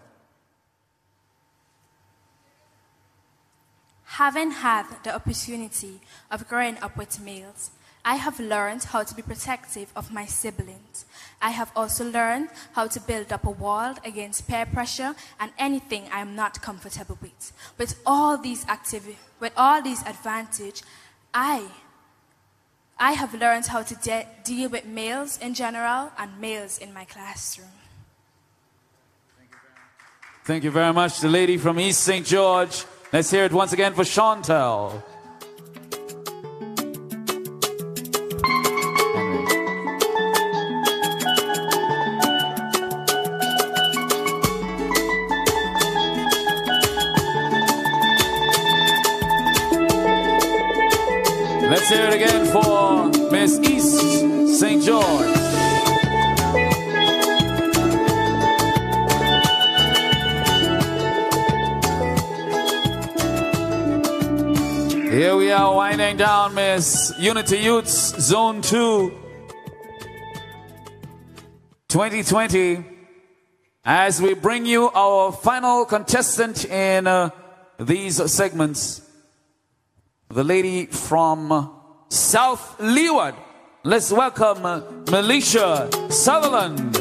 Having had the opportunity of growing up with males, I have learned how to be protective of my siblings. I have also learned how to build up a wall against peer pressure and anything I am not comfortable with. With all these activi- with all these advantage, I I have learned how to de- deal with males in general and males in my classroom. Thank you very much, the lady from East St. George. Let's hear it once again for Chantel. Here we are winding down Miss Unity Youths Zone 2 2020 as we bring you our final contestant in uh, these segments the lady from South Leeward. Let's welcome Melisha Sutherland.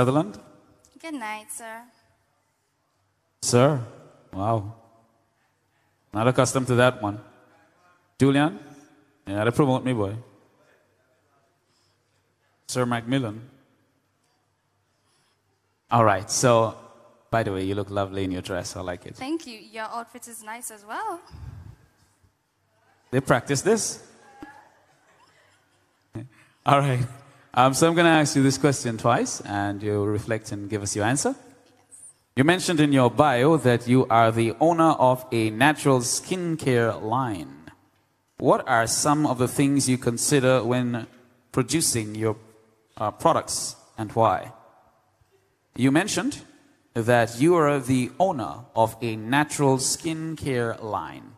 Sutherland? Good night, sir. Sir? Wow. Not accustomed to that one. Julian? Yeah, gotta promote me, boy. Sir Macmillan. All right, so, by the way, you look lovely in your dress. I like it. Thank you. Your outfit is nice as well. They practice this? All right. Um, so I'm going to ask you this question twice, and you reflect and give us your answer. You mentioned in your bio that you are the owner of a natural skincare line. What are some of the things you consider when producing your uh, products and why? You mentioned that you are the owner of a natural skincare line.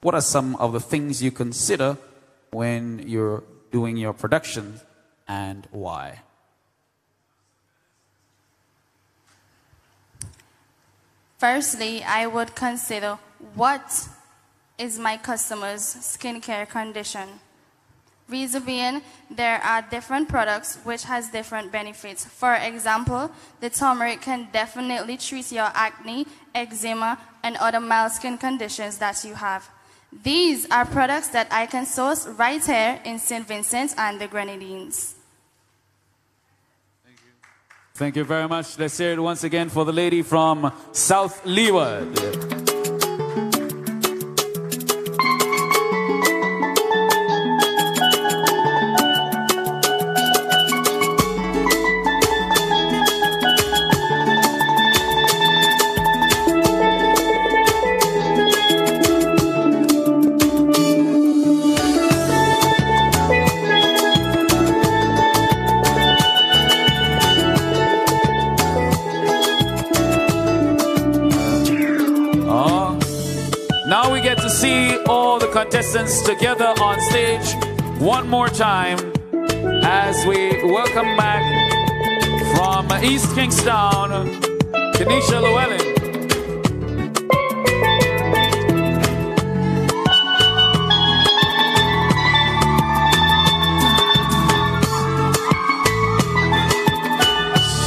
What are some of the things you consider when you're doing your production and why? Firstly, I would consider what is my customer's skincare condition. Reason being, there are different products which has different benefits. For example, the turmeric can definitely treat your acne, eczema, and other mild skin conditions that you have. These are products that I can source right here in St. Vincent and the Grenadines. Thank you Thank you very much. Let's hear it once again for the lady from South Leeward. Together on stage one more time as we welcome back from East Kingstown, Kenesha Llewellyn.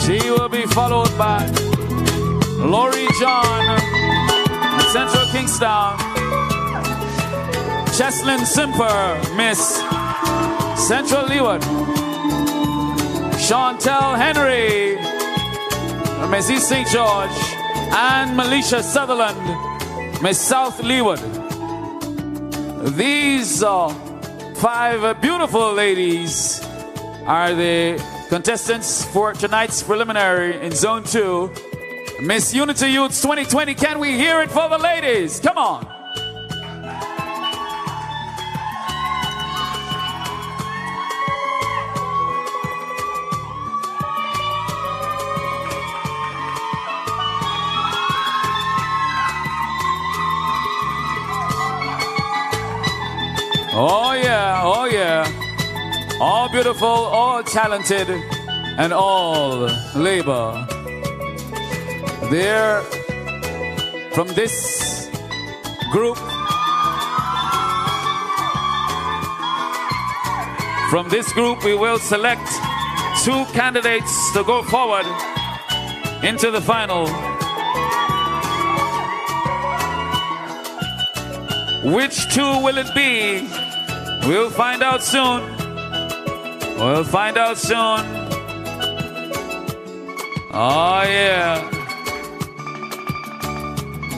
She will be followed by Laurie John, Cheslin Simper, Miss Central Leeward. Chantel Henry, Miss East St. George. And Melisha Sutherland, Miss South Leeward. These uh, five beautiful ladies are the contestants for tonight's preliminary in Zone 2. Miss Unity Youths 2020, can we hear it for the ladies? Come on. Beautiful, all talented, and all labor. They're from this group. From this group, we will select two candidates to go forward into the final. Which two will it be? We'll find out soon. We'll find out soon. Oh, yeah.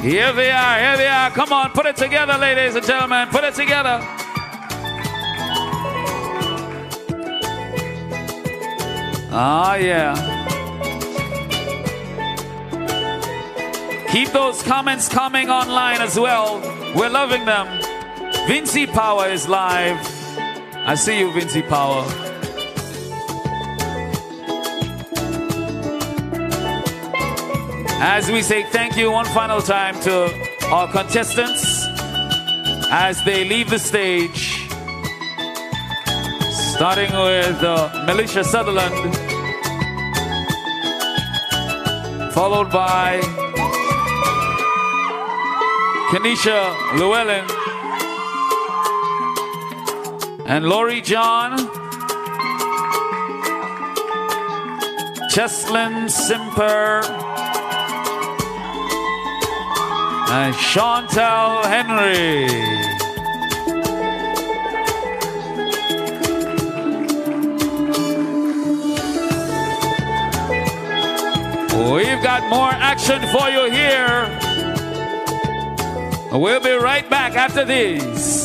Here they are, here they are. Come on, put it together, ladies and gentlemen. Put it together. Oh, yeah. Keep those comments coming online as well. We're loving them. Vincy Power is live. I see you, Vincy Power. As we say thank you one final time to our contestants as they leave the stage. Starting with uh, Melisha Sutherland, followed by Kenesha Llewellyn and Laurie John, Cheslin Simper, and Chantal Henry. We've got more action for you here. We'll be right back after these.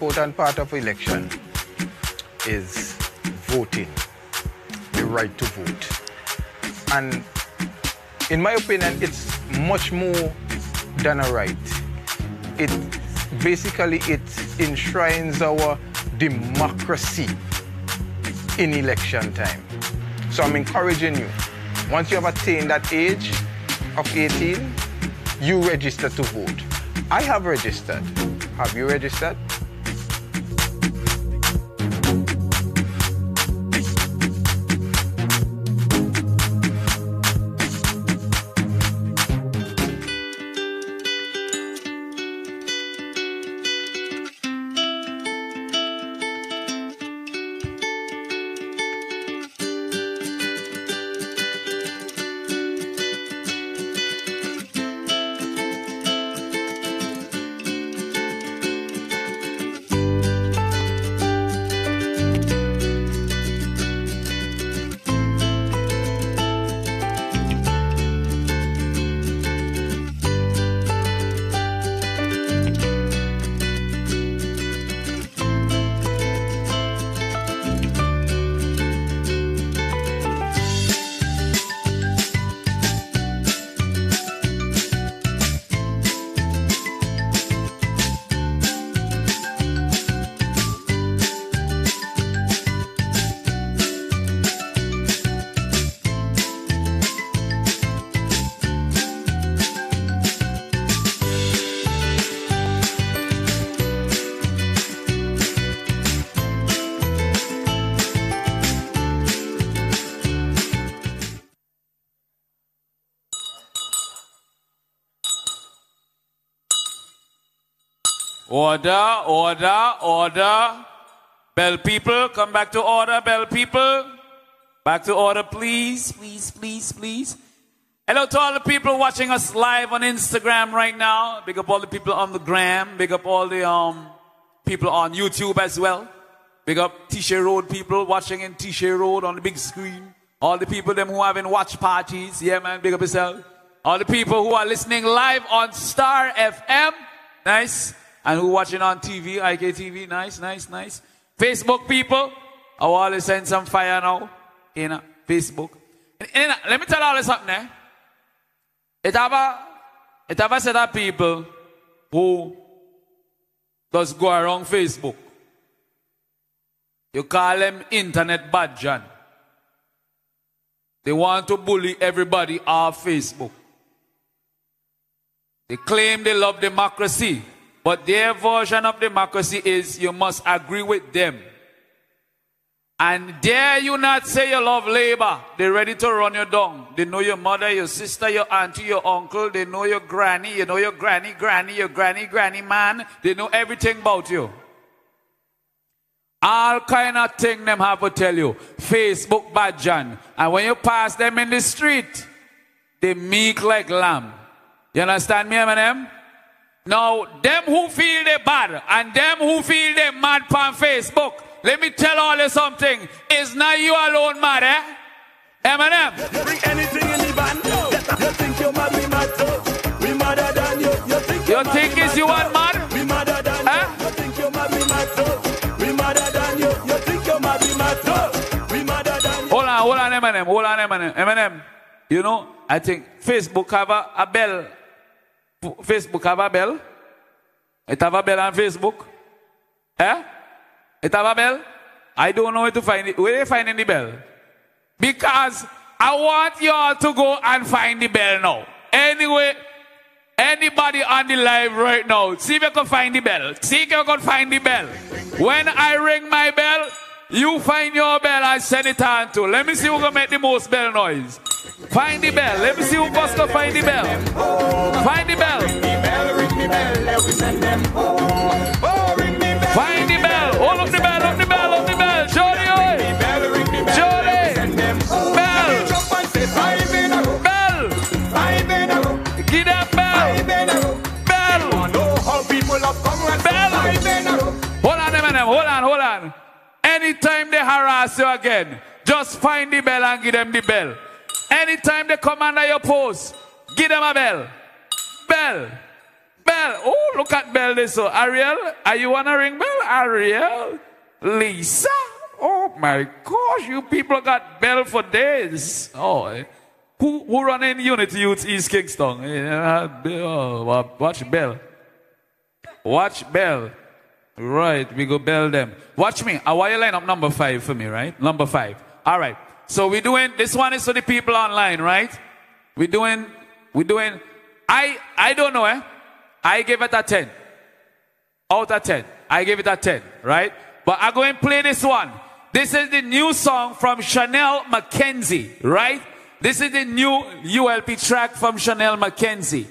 Important part of election is voting, the right to vote. And in my opinion, it's much more than a right. It basically it enshrines our democracy in election time. So I'm encouraging you, once you have attained that age of 18, you register to vote. I have registered. Have you registered? Order, order, order. Bell people, come back to order, bell people. Back to order, please, please, please, please. Hello to all the people watching us live on Instagram right now. Big up all the people on the gram. Big up all the um, people on YouTube as well. Big up T-Shirt Road people watching in T-Shirt Road on the big screen. All the people them who having watch parties. Yeah, man. Big up yourself. All the people who are listening live on Star FM. Nice. And who watching on TV, IKTV. Nice, nice, nice. Facebook people. I want to send some fire now. In Facebook. Let me tell all you something, eh? It have a, it have a set of people who does go around Facebook. You call them internet badjan. They want to bully everybody off Facebook. They claim they love democracy, but their version of democracy is you must agree with them. And dare you not say you love labor. They're ready to run you down. They know your mother, your sister, your auntie, your uncle. They know your granny. You know your granny, granny, your granny, granny man. They know everything about you. All kind of thing them have to tell you. Facebook badjan. And when you pass them in the street, they meek like lamb. You understand me, Eminem? Now, them who feel they bad and them who feel they mad on Facebook, let me tell all you something. It's not you alone, mad, eh? Eminem. Bring anything in the van. You think you mad, we mad too. We madder than you. You think you think it's you and mad? We madder than you. You think you mad, we mad too. We madder than you. You think you mad, we mad too. We madder than you. Hold on, hold on, Eminem. Hold on, Eminem. Eminem. You know, I think Facebook have a, a bell. Facebook have a bell. It have a bell on Facebook. Eh? It have a bell? I don't know where to find it. Where are you finding the bell? Because I want y'all to go and find the bell now. Anyway, anybody on the live right now, see if you can find the bell. See if you can find the bell. When I ring my bell, you find your bell and send it on to. Let me see who can make the most bell noise. Find the bell. Let me see who goes to find the bell. Find the bell. Find the bell. Hold up the bell, up the bell, up the bell. Jody, oi. Jody. Bell. Bell. Give them bell. Bell. Bell. Hold on a minute. Hold on, hold on. Anytime they harass you again, just find the bell and give them the bell. Anytime they come under your post, give them a bell. Bell. Bell. Oh, look at Bell this. So, Ariel, are you want to ring bell? Ariel? Lisa? Oh my gosh, you people got bell for days. Oh, eh. who, who run in Unity Youth East Kingstown? Yeah, oh, watch Bell. Watch Bell. Right, we go bell them. Watch me. I want you line up number five for me, right? Number five. All right. So we're doing, this one is for the people online, right? We're doing, we're doing, I, I don't know, eh? I give it a 10. Out of 10. I give it a 10, right? But I go and play this one. This is the new song from Chanel McKenzie, right? This is the new ULP track from Chanel McKenzie.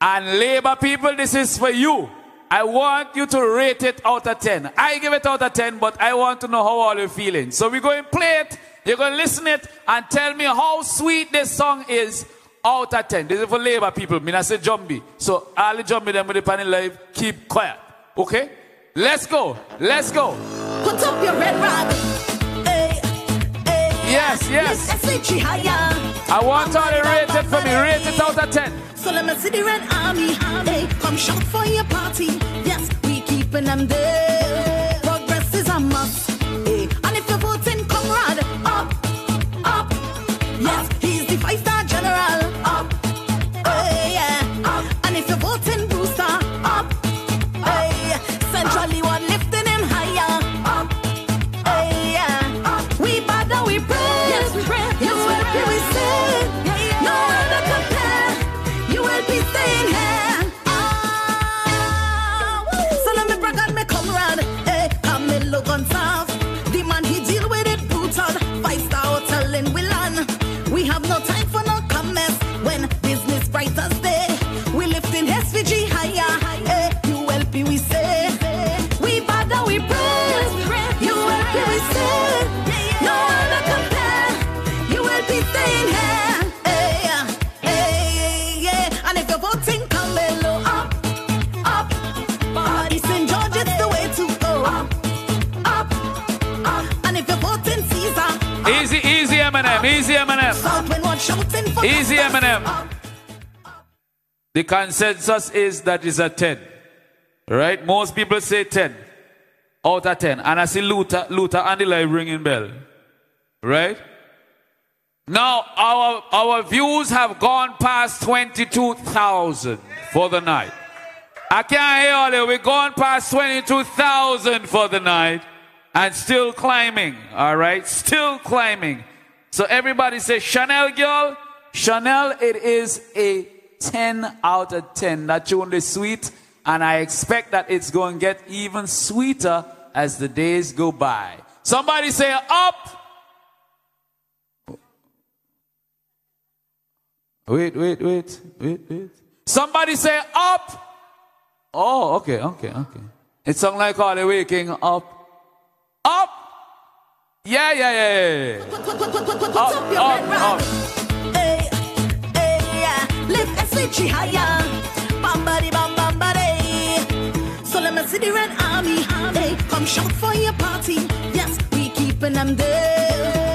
And labor people, this is for you. I want you to rate it out of 10. I give it out of 10, but I want to know how all you're feeling. So we're going to play it. You're going to listen it and tell me how sweet this song is out of 10. This is for labor people. Me, I say Jumbie. So all the Jumbie them with the panel live, keep quiet. Okay? Let's go. Let's go. Put up your red. Hey, hey, Yes, yes. Let's say higher. I want all the rate it for me. Rate it out of 10. So let me see the red army. Hey, come shout for your party. Yes, we keeping them there. Easy Eminem. The consensus is that is a 10. Right? Most people say 10 out of 10. And I see Luther, Luther and the live ringing bell. Right? Now, our, our views have gone past 22,000 for the night. I can't hear all of you. We're going past 22,000 for the night and still climbing. All right? Still climbing. So everybody say, Chanel girl. Chanel, it is a 10 out of 10. That tune is sweet. And I expect that it's going to get even sweeter as the days go by. Somebody say, up. Wait, wait, wait, wait, wait. Somebody say up. Oh, okay, okay, okay. It sounds like all the waking up. Up. Yeah, yeah, yeah, yeah. Up, up, up. Lift higher. So let me see the red army. Hey, come shout for your party. Yes, we keeping them there.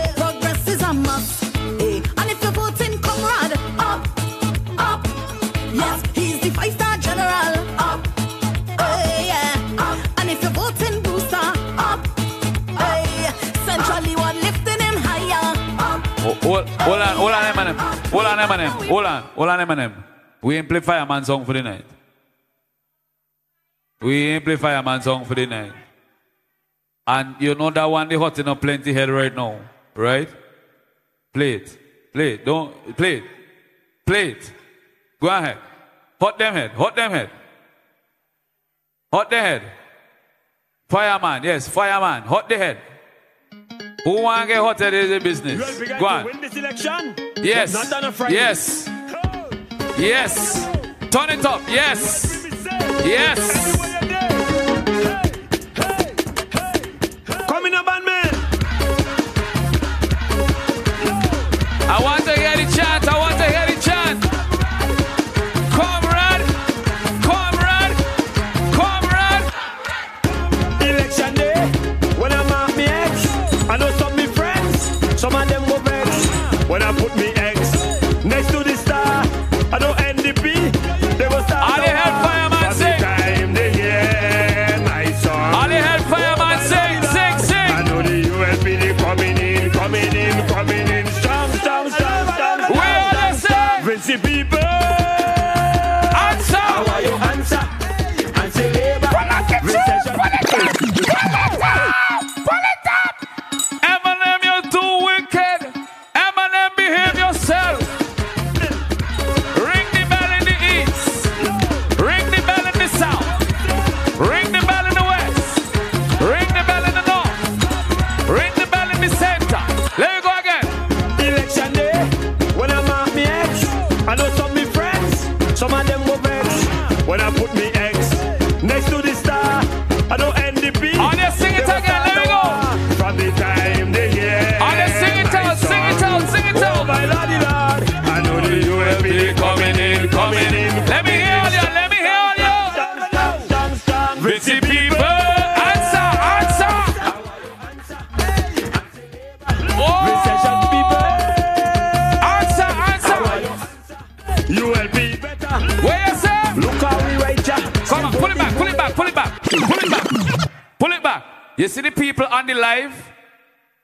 Hold, hold on, hold on, Eminem. Hold on, Eminem. Hold on, hold on, Eminem. We ain't play Fireman song for the night. We ain't play Fireman song for the night. And you know that one they hot in a plenty head right now, right? Play it. Play it. Don't play it. Play it. Go ahead. Hot them head. Hot them head. Hot the head. Fireman, yes, fireman. Hot the head. Who want to get hotter is the business? Go on. Win this election. Yes. Not on a Friday. Yes. Yes. Turn it up. Yes. Yes. Coming up, man. I want same.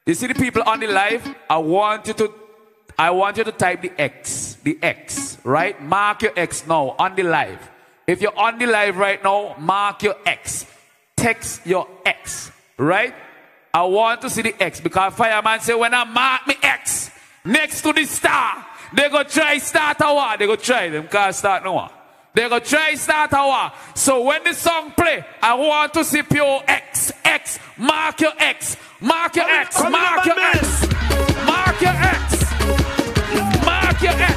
You see the people on the live? I want you to, I want you to type the X, the X, right? Mark your X now on the live. If you're on the live right now, mark your X. Text your X, right? I want to see the X because fireman say when I mark me X next to the star, they go try start a war. They go try them can't start no war. They go try start a war. So when the song play, I want to see pure X, X, mark your X, mark your X, Come mark your. X, mark your X, mark your X, mark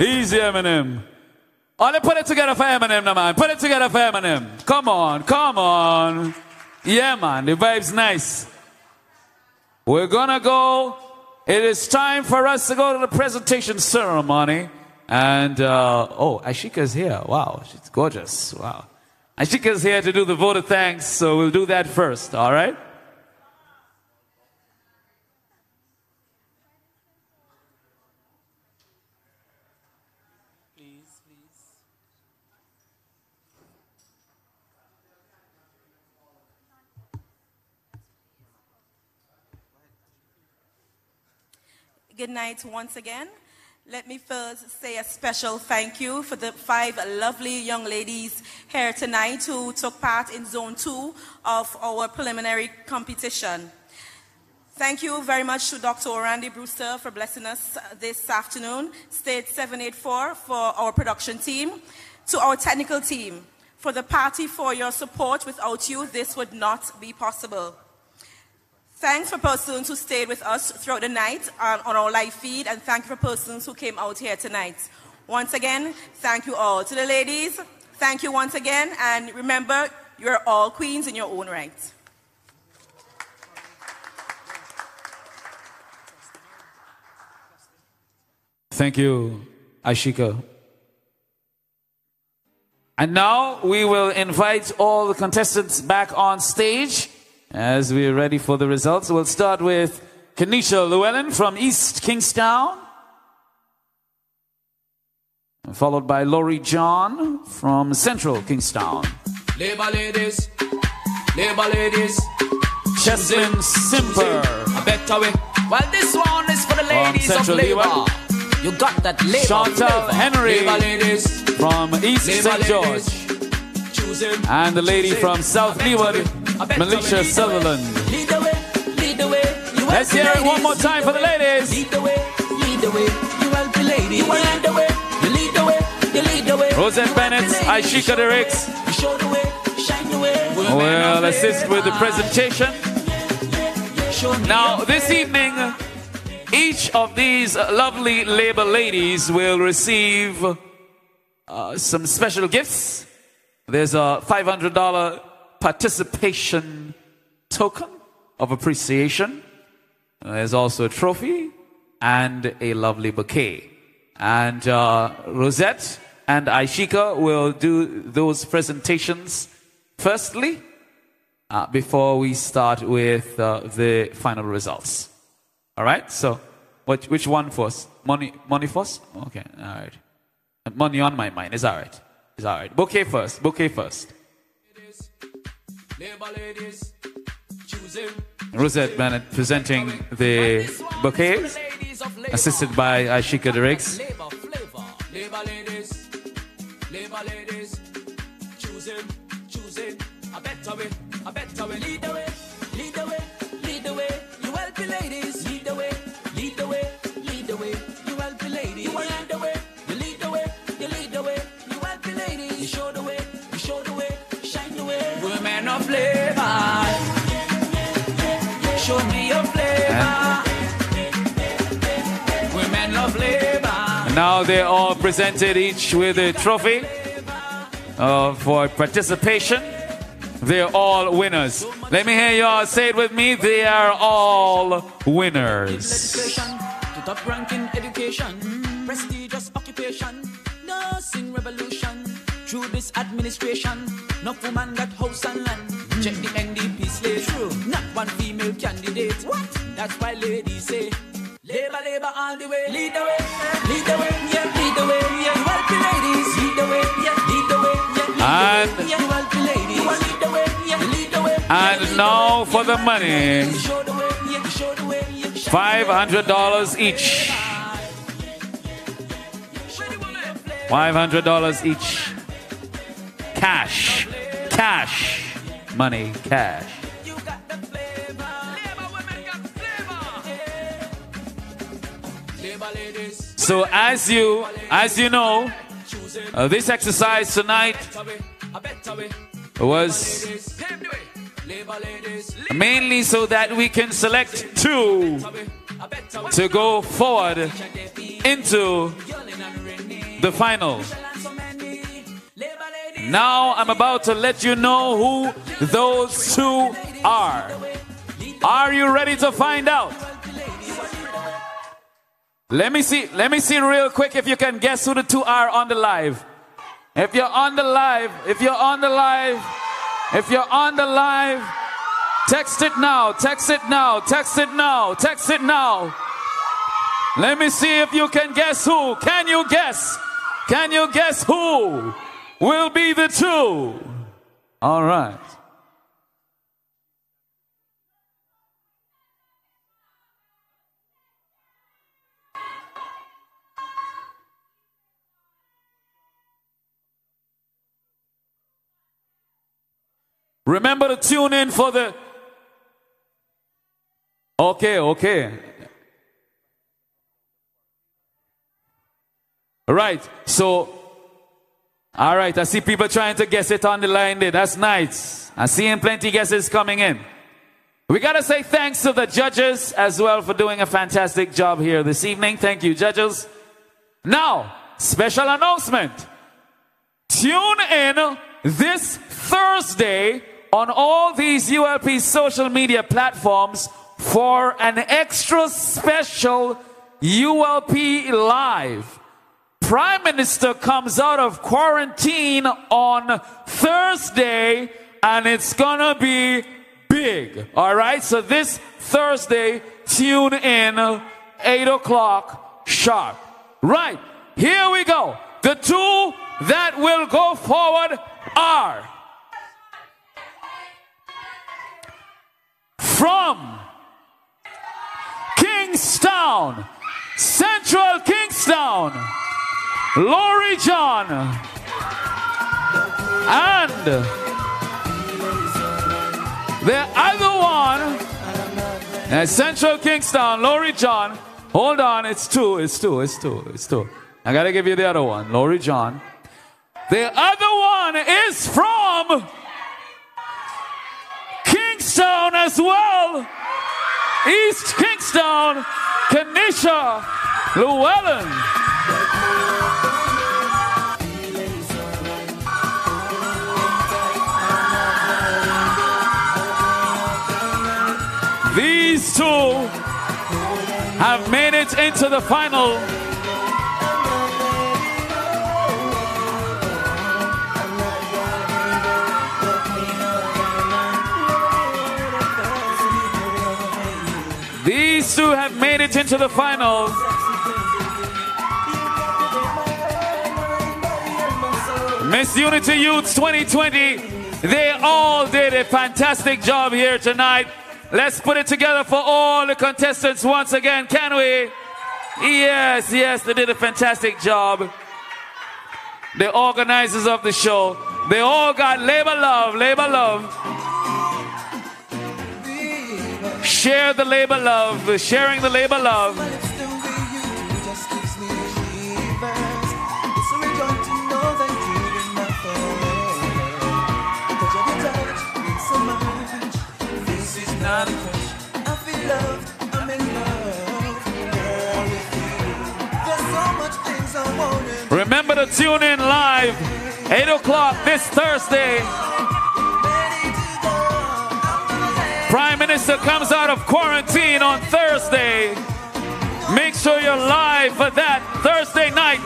Easy. Eminem. Oh, put it together for Eminem, now, man. Put it together for Eminem. Come on, come on. Yeah, man. The vibe's nice. We're gonna go. It is time for us to go to the presentation ceremony. And, uh, oh, Ashika's here. Wow, she's gorgeous. Wow. Ashika's here to do the vote of thanks, so we'll do that first, all right? Good night once again. Let me first say a special thank you for the five lovely young ladies here tonight who took part in zone two of our preliminary competition. Thank you very much to Dr. Randy Brewster for blessing us this afternoon, State 784 for our production team, to our technical team for the party for your support. Without you, this would not be possible. Thanks for persons who stayed with us throughout the night on, on our live feed, and thank you for persons who came out here tonight. Once again, thank you all. To the ladies, thank you once again, and remember, you're all queens in your own right. Thank you, Ashika. And now we will invite all the contestants back on stage as we're ready for the results. We'll start with Kenisha Llewellyn from East Kingstown, followed by Laurie John from Central Kingstown. Labor ladies, labor ladies. Cheslin Simper. A better way. Well, this one is for the ladies of. Leeward. You got that labor Chantal. Henry Labor ladies. from East St. George. Choosing. And the lady from South Leeward, better Sutherland. Lead the way, lead the way. You Let's hear it one more time for the ladies. Lead the way, lead the way. You help the ladies. You lead the way, you lead the way, you lead the way. Rosette Bennett, Aishika Derricks You show the way, shine the way. will assist with the presentation. Now, this evening, each of these lovely labor ladies will receive uh, some special gifts. There's a $500 participation token of appreciation. There's also a trophy and a lovely bouquet. And uh, Rosette and Aishika will do those presentations firstly uh, before we start with uh, the final results. All right. So, what, which one first? Money, money first. Okay. All right. Money on my mind. Is all right. Is all right. Bouquet first. Bouquet first. Rosette Bennett presenting the bouquets, assisted by Ashika Derricks. Lead the way, lead the way, lead the way. You help the ladies. Lead the way, lead the way, And now they're presented each with a trophy uh, for participation. They're all winners. Let me hear y'all say it with me. They are all winners. top ranking education, prestigious occupation, nursing revolution. Through this administration, no woman got house and land. Check the NDP slate. True. Not one female candidate. What? That's why ladies say, labor, labor all the way. Lead the way, lead the way, yeah, lead the way, yeah. You help the ladies, lead the way, yeah, lead the way, yeah, lead And- the way, yeah. You help the ladies, you lead the way, yeah, lead the way. And now for the money. Way, yeah, the way, $500 each. $500 each. Cash. Cash. Money. Cash. So as you as you know, uh, this exercise tonight was mainly so that we can select two to go forward into the final. Now I'm about to let you know who those two are. Are you ready to find out? Let me see, let me see real quick if you can guess who the two are on the live. If you're on the live, if you're on the live, if you're on the live, text it now, text it now, text it now, text it now. Let me see if you can guess who. Can you guess? Can you guess who will be the two? All right. Remember to tune in for the. Okay, okay. All right, so. All right, I see people trying to guess it on the line there. That's nice. I'm seeing plenty guesses coming in. We got to say thanks to the judges as well for doing a fantastic job here this evening. Thank you, judges. Now, special announcement. Tune in this Thursday on all these ULP social media platforms for an extra special ULP Live. Prime Minister comes out of quarantine on Thursday and it's gonna be big. All right. So this Thursday, tune in 8 o'clock sharp. Right. Here we go. The two that will go forward are from Kingstown, Central Kingstown, Laurie John, and the other one, at Central Kingstown, Laurie John. Hold on, it's two, it's two, it's two, it's two. I gotta give you the other one, Laurie John. The other one is from Kingstown as well. East Kingstown, Kenisha Llewellyn. Two have made it into the final. These two have made it into the final. Miss Unity Youths 2020, they all did a fantastic job here tonight. Let's put it together for all the contestants once again, can we? Yes, yes, they did a fantastic job. The organizers of the show, they all got labor love, labor love. Share the labor love, sharing the labor love. Remember to tune in live, 8 o'clock this Thursday. Prime Minister comes out of quarantine on Thursday. Make sure you're live for that Thursday night.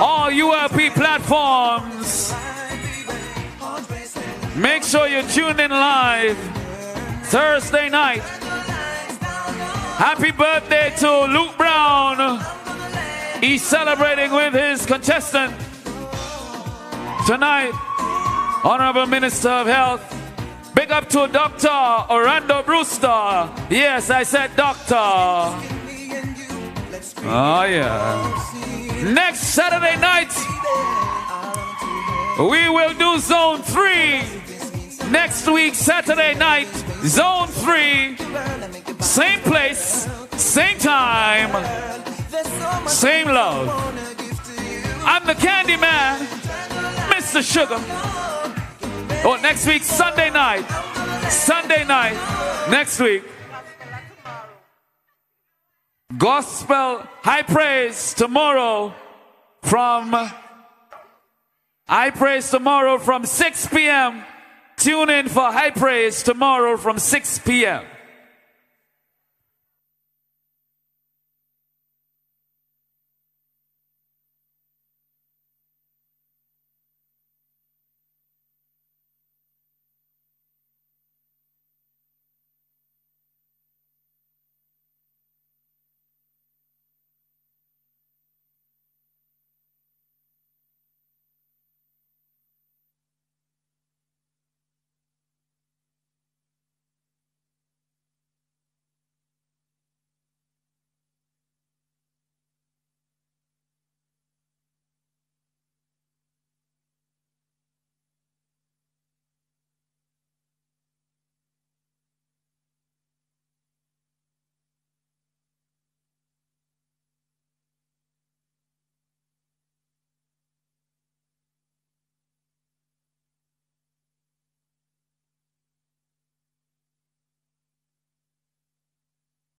All ULP platforms. Make sure you tune in live Thursday night. Happy birthday to Luke Browne. He's celebrating with his contestant tonight. Honorable Minister of Health. Big up to Dr. Orlando Brewster. Yes, I said doctor. Oh, yeah. Next Saturday night, we will do zone three. Next week, Saturday night, zone three. Same place, same time, same love. I'm the candy man, Mr. Sugar. Oh, next week, Sunday night. Sunday night, next week. Gospel High Praise tomorrow from High Praise tomorrow from 6 p.m. Tune in for High Praise tomorrow from 6 p.m.